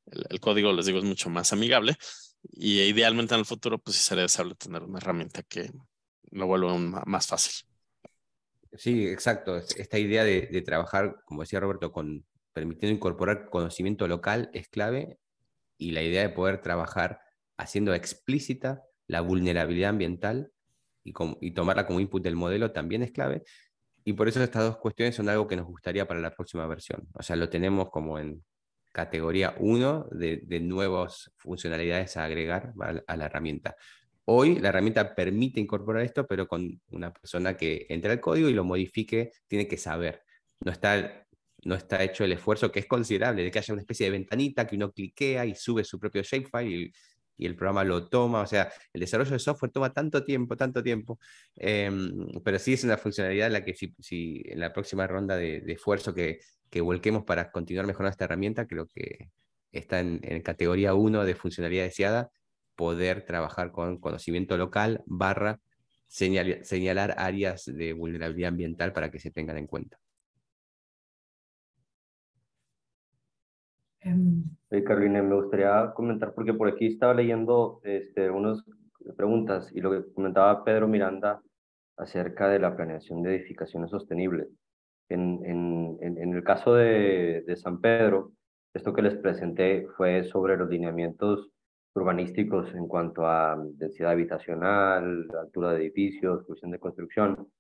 el, código, les digo, es mucho más amigable. Y idealmente en el futuro, pues sí sería deseable tener una herramienta que lo vuelva más fácil. Sí, exacto. Esta idea de, de, trabajar, como decía Roberto, con permitiendo incorporar conocimiento local es clave y la idea de poder trabajar haciendo explícita la vulnerabilidad ambiental y, tomarla como input del modelo también es clave. Y por eso estas dos cuestiones son algo que nos gustaría para la próxima versión. O sea, lo tenemos como en categoría 1 de, nuevas funcionalidades a agregar a, la herramienta. Hoy la herramienta permite incorporar esto, pero con una persona que entre al código y lo modifique, tiene que saber. No está, no está hecho el esfuerzo que es considerable de que haya una especie de ventanita que uno cliquea y sube su propio shapefile y y el programa lo toma. O sea, el desarrollo de software toma tanto tiempo, tanto tiempo, em, pero sí es una funcionalidad en la que si, en la próxima ronda de, esfuerzo que, que, volquemos para continuar mejorando esta herramienta, creo que está en, categoría 1 de funcionalidad deseada, poder trabajar con conocimiento local barra señalar áreas de vulnerabilidad ambiental para que se tengan en cuenta. Em, Carolina, me gustaría comentar, porque por aquí estaba leyendo este, unas preguntas y lo que comentaba Pedro Miranda acerca de la planeación de edificaciones sostenibles. En, en, en, el caso de, de, San Pedro, esto que les presenté fue sobre los lineamientos urbanísticos en cuanto a densidad habitacional, altura de edificios, cuestión de construcción,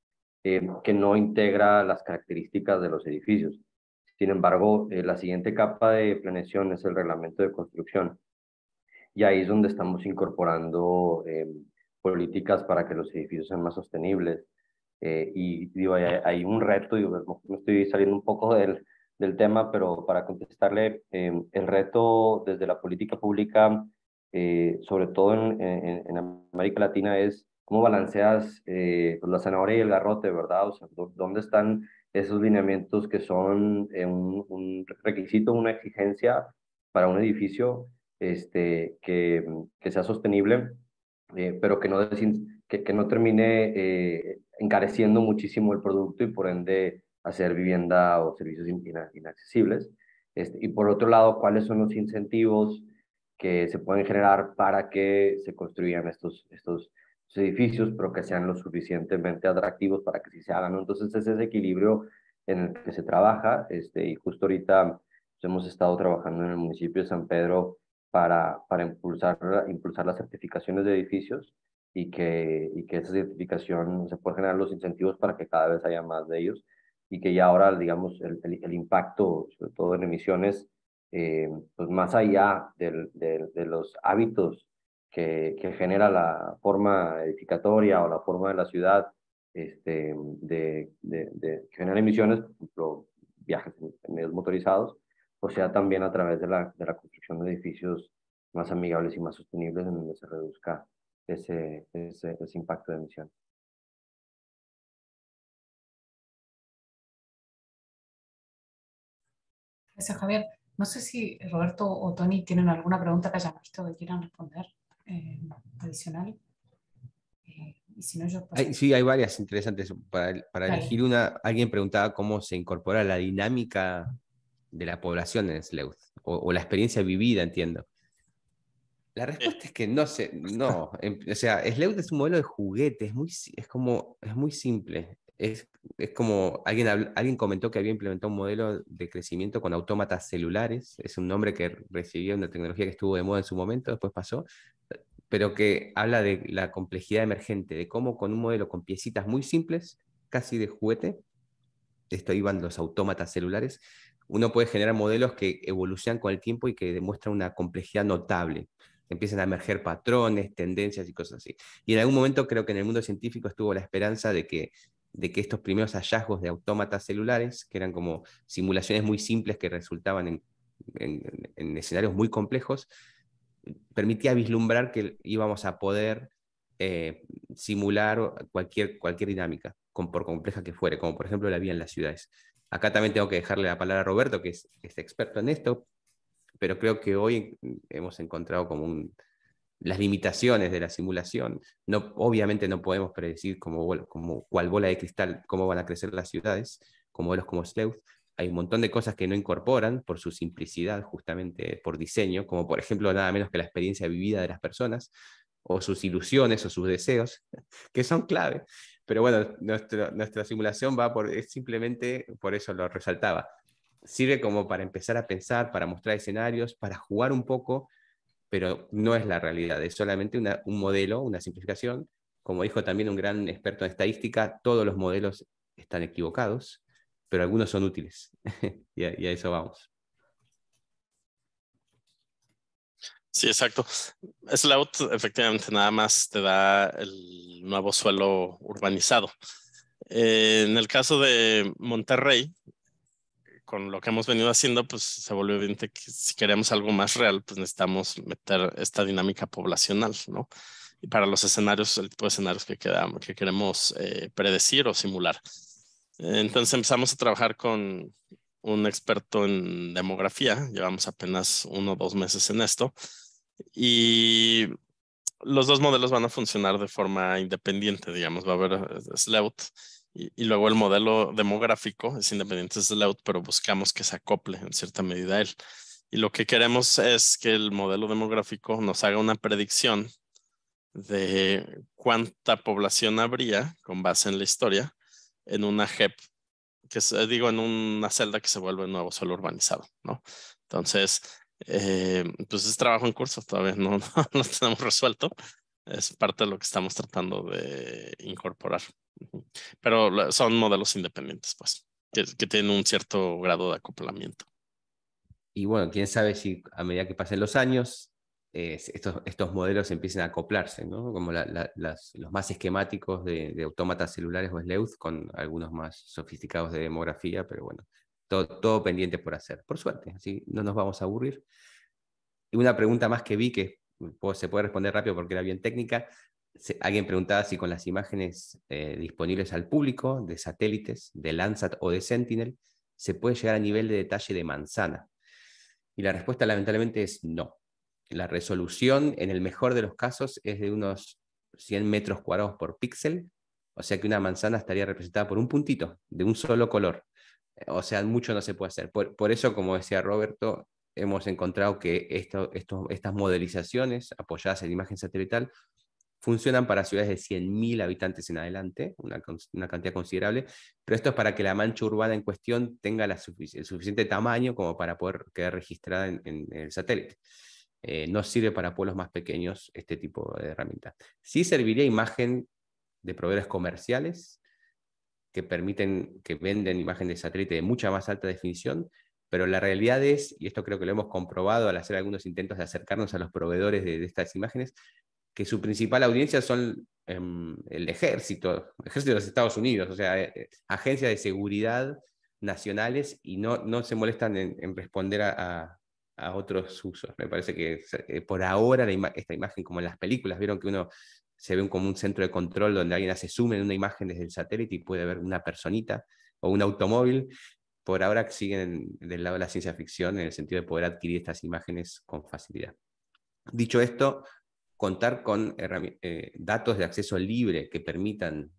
eh, que no integra las características de los edificios. Sin embargo, eh, la siguiente capa de planeación es el reglamento de construcción. Y ahí es donde estamos incorporando eh, políticas para que los edificios sean más sostenibles. Eh, y digo, hay, un reto, digo, me estoy saliendo un poco del, del tema, pero para contestarle, el reto desde la política pública, sobre todo en, en, América Latina, es cómo balanceas pues, la zanahoria y el garrote, ¿verdad? O sea, ¿dónde están esos lineamientos que son eh, un, requisito, una exigencia para un edificio este, que, que sea sostenible, eh, pero que no, que, que no termine eh, encareciendo muchísimo el producto y por ende hacer vivienda o servicios inaccesibles. Este, y por otro lado, cuáles son los incentivos que se pueden generar para que se construyan estos, estos edificios, pero que sean lo suficientemente atractivos para que sí se hagan. Entonces, es ese equilibrio en el que se trabaja, este, y justo ahorita pues, hemos estado trabajando en el municipio de San Pedro para, para impulsar, impulsar las certificaciones de edificios y que, y que esa certificación se pueda generar los incentivos para que cada vez haya más de ellos y que ya ahora, digamos, el, el, impacto, sobre todo en emisiones, eh, pues más allá del, de los hábitos que, que, genera la forma edificatoria o la forma de la ciudad este, de, de, de generar emisiones, por ejemplo, viajes en, medios motorizados, o sea también a través de la, de la construcción de edificios más amigables y más sostenibles en donde se reduzca ese, ese, ese impacto de emisión. Gracias, Javier. No sé si Roberto o Tony tienen alguna pregunta que hayan visto que quieran responder eh, adicional. Eh, y si no, yo sí, hay varias interesantes. Para, para elegir una, alguien preguntaba cómo se incorpora la dinámica de la población en Sleuth, o, la experiencia vivida, entiendo. La respuesta es que no sé, no, em, o sea, Sleuth es un modelo de juguete, es muy, es como, es muy simple. Es, es como alguien, alguien comentó que había implementado un modelo de crecimiento con autómatas celulares. Es un nombre que recibió una tecnología que estuvo de moda en su momento, después pasó, pero que habla de la complejidad emergente, de cómo con un modelo con piecitas muy simples, casi de juguete, esto iban los autómatas celulares, uno puede generar modelos que evolucionan con el tiempo y que demuestran una complejidad notable. empiezan a emerger patrones, tendencias y cosas así. Y en algún momento creo que en el mundo científico estuvo la esperanza de que, de que estos primeros hallazgos de autómatas celulares, que eran como simulaciones muy simples que resultaban en, en, escenarios muy complejos, permitía vislumbrar que íbamos a poder eh, simular cualquier, cualquier dinámica, por compleja que fuere, como por ejemplo la vida en las ciudades. Acá también tengo que dejarle la palabra a Roberto, que es, es experto en esto, pero creo que hoy hemos encontrado como las limitaciones de la simulación. No, obviamente no podemos predecir como, cual bola de cristal cómo van a crecer las ciudades, como modelos como Sleuth. Hay un montón de cosas que no incorporan por su simplicidad, justamente por diseño, como por ejemplo nada menos que la experiencia vivida de las personas, o sus ilusiones o sus deseos, que son clave. Pero bueno, nuestra simulación va por, es simplemente, por eso lo resaltaba, sirve como para empezar a pensar, para mostrar escenarios, para jugar un poco, pero no es la realidad, es solamente un modelo, una simplificación. Como dijo también un gran experto en estadística, todos los modelos están equivocados, pero algunos son útiles. y, a, eso vamos. Sí, exacto. Slout efectivamente nada más te da el nuevo suelo urbanizado. Eh, en el caso de Monterrey, con lo que hemos venido haciendo, pues se volvió evidente que si queremos algo más real, pues necesitamos meter esta dinámica poblacional, ¿no? Y para los escenarios, el tipo de escenarios que, quedamos, que queremos eh, predecir o simular. Entonces empezamos a trabajar con un experto en demografía, llevamos apenas uno o dos meses en esto, y los dos modelos van a funcionar de forma independiente, digamos, va a haber eh, Sleut y, luego el modelo demográfico es independiente de Slout, pero buscamos que se acople en cierta medida a él. Y lo que queremos es que el modelo demográfico nos haga una predicción de cuánta población habría con base en la historia en una JEP, que digo, en una celda que se vuelve nuevo suelo urbanizado, ¿no? Entonces, eh, pues es trabajo en curso, todavía no, no lo tenemos resuelto, es parte de lo que estamos tratando de incorporar. Pero son modelos independientes, pues, que, tienen un cierto grado de acoplamiento. Y bueno, quién sabe si a medida que pasen los años, estos, estos modelos empiecen a acoplarse, ¿no? Como los más esquemáticos de, de, autómatas celulares o Sleuth, con algunos más sofisticados de demografía, pero bueno, todo, todo pendiente por hacer, por suerte, así no nos vamos a aburrir. Y una pregunta más que vi que se puede responder rápido porque era bien técnica. Alguien preguntaba si con las imágenes eh, disponibles al público de satélites, de Landsat o de Sentinel, se puede llegar a nivel de detalle de manzana. Y la respuesta lamentablemente es no. La resolución, en el mejor de los casos, es de unos 100 metros cuadrados por píxel, o sea que una manzana estaría representada por un puntito de un solo color. O sea, mucho no se puede hacer. por eso, como decía Roberto, hemos encontrado que estas modelizaciones apoyadas en imagen satelital funcionan para ciudades de 100.000 habitantes en adelante, una, una, cantidad considerable, pero esto es para que la mancha urbana en cuestión tenga la el suficiente tamaño como para poder quedar registrada en, el satélite. Eh, no sirve para pueblos más pequeños este tipo de herramienta. Sí serviría imagen de proveedores comerciales que permiten, que venden imagen de satélite de mucha más alta definición, pero la realidad es, y esto creo que lo hemos comprobado al hacer algunos intentos de acercarnos a los proveedores de, estas imágenes, que su principal audiencia son em, el ejército, el ejército de los Estados Unidos, o sea, eh, agencias de seguridad nacionales y no, no se molestan en, responder a, a, otros usos. Me parece que eh, por ahora esta imagen, como en las películas, vieron que uno se ve como un centro de control donde alguien hace zoom en una imagen desde el satélite y puede ver una personita o un automóvil por ahora siguen del lado de la ciencia ficción en el sentido de poder adquirir estas imágenes con facilidad. Dicho esto, contar con eh, datos de acceso libre que permitan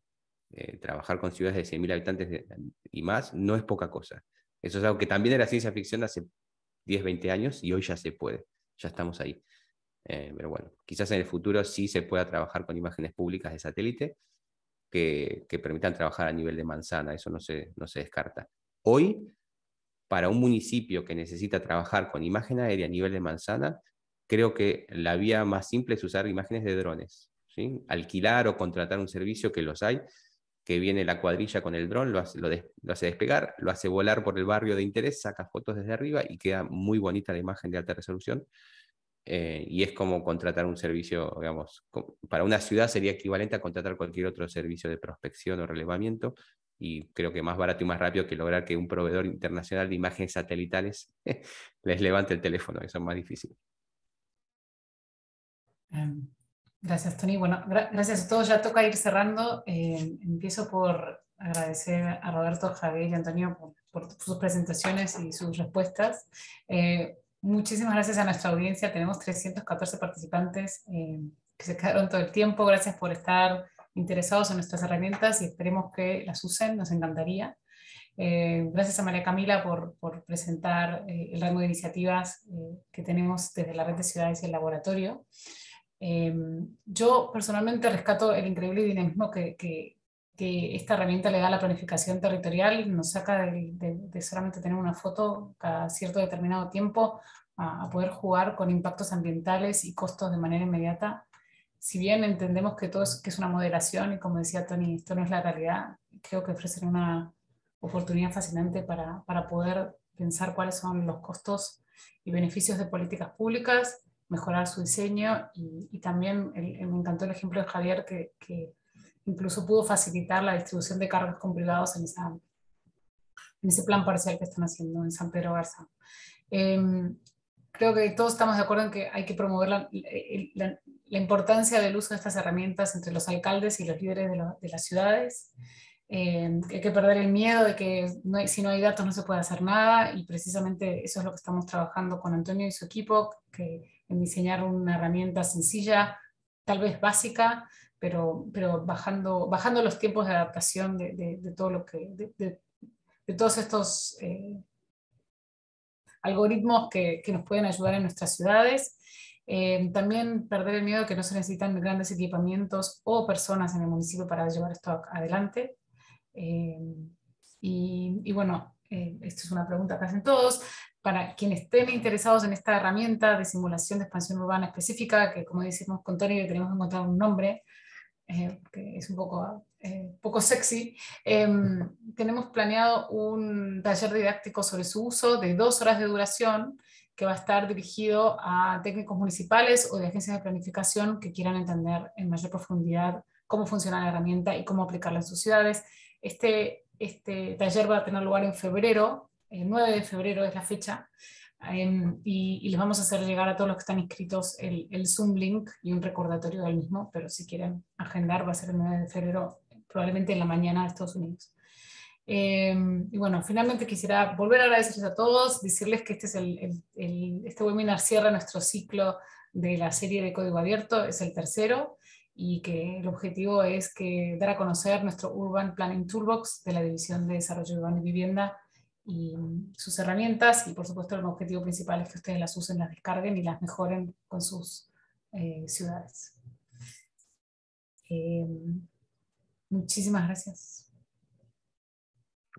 eh, trabajar con ciudades de 100.000 habitantes y más no es poca cosa. Eso es algo que también era ciencia ficción hace 10, 20 años y hoy ya se puede, ya estamos ahí. Eh, pero bueno, quizás en el futuro sí se pueda trabajar con imágenes públicas de satélite que, que permitan trabajar a nivel de manzana, eso no se, no se descarta. Hoy, para un municipio que necesita trabajar con imagen aérea a nivel de manzana, creo que la vía más simple es usar imágenes de drones. ¿sí? Alquilar o contratar un servicio que los hay, que viene la cuadrilla con el dron, lo hace, despegar, lo hace volar por el barrio de interés, saca fotos desde arriba y queda muy bonita la imagen de alta resolución. eh, y es como contratar un servicio, digamos, para una ciudad sería equivalente a contratar cualquier otro servicio de prospección o relevamiento, y creo que más barato y más rápido que lograr que un proveedor internacional de imágenes satelitales les levante el teléfono, eso es más difícil. Em, gracias, Tony. Bueno, gracias a todos. Ya toca ir cerrando. Eh, empiezo por agradecer a Roberto, Javier y Antonio por, sus presentaciones y sus respuestas. Eh, muchísimas gracias a nuestra audiencia. Tenemos 314 participantes eh, que se quedaron todo el tiempo. Gracias por estar interesados en nuestras herramientas y esperemos que las usen. Nos encantaría. gracias a María Camila por, por presentar el rango de iniciativas que tenemos desde la red de ciudades y el laboratorio. Em, yo personalmente rescato el increíble dinamismo que, que, esta herramienta le da a la planificación territorial nos saca de, solamente tener una foto cada cierto determinado tiempo a, poder jugar con impactos ambientales y costos de manera inmediata. Si bien entendemos que todo es, que es una moderación y como decía Tony, esto no es la realidad, creo que ofrece una oportunidad fascinante para, para poder pensar cuáles son los costos y beneficios de políticas públicas mejorar su diseño y, también me encantó el ejemplo de Javier que, que, incluso pudo facilitar la distribución de cargas con privados en, esa, en ese plan parcial que están haciendo en San Pedro Garza. Em, creo que todos estamos de acuerdo en que hay que promover la, la, importancia del uso de estas herramientas entre los alcaldes y los líderes de, de las ciudades. Eh, hay que perder el miedo de que no si no hay datos no se puede hacer nada y precisamente eso es lo que estamos trabajando con Antonio y su equipo, que en diseñar una herramienta sencilla, tal vez básica, pero, pero bajando, bajando los tiempos de adaptación de, de, que, de, todos estos eh, algoritmos que, que, nos pueden ayudar en nuestras ciudades. Eh, también perder el miedo que no se necesitan grandes equipamientos o personas en el municipio para llevar esto adelante. Eh, y, y, bueno, esto es una pregunta que hacen todos para quienes estén interesados en esta herramienta de simulación de expansión urbana específica, que como decimos con Tony, tenemos que encontrar un nombre, eh, que es un poco, eh, poco sexy, em, tenemos planeado un taller didáctico sobre su uso de dos horas de duración, que va a estar dirigido a técnicos municipales o de agencias de planificación que quieran entender en mayor profundidad cómo funciona la herramienta y cómo aplicarla en sus ciudades. Este, este taller va a tener lugar en febrero, el 9 de febrero es la fecha, em, y, les vamos a hacer llegar a todos los que están inscritos el, el, Zoom link y un recordatorio del mismo, pero si quieren agendar va a ser el 9 de febrero, probablemente en la mañana de Estados Unidos. Em, y bueno, finalmente quisiera volver a agradecerles a todos, decirles que este, es el, este webinar cierra nuestro ciclo de la serie de código abierto, es el tercero, y que el objetivo es que dar a conocer nuestro Urban Planning Toolbox de la División de Desarrollo Urbano y Vivienda y sus herramientas y por supuesto el objetivo principal es que ustedes las usen, las descarguen y las mejoren con sus eh, ciudades. Eh, muchísimas gracias.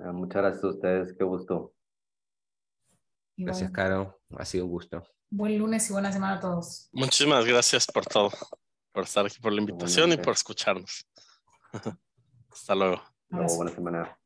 Ah, muchas gracias a ustedes, qué gusto. gracias, Caro, ha sido un gusto. Buen lunes y buena semana a todos. Muchísimas gracias por todo, por estar aquí, por la invitación y por escucharnos. Hasta luego. luego buena semana.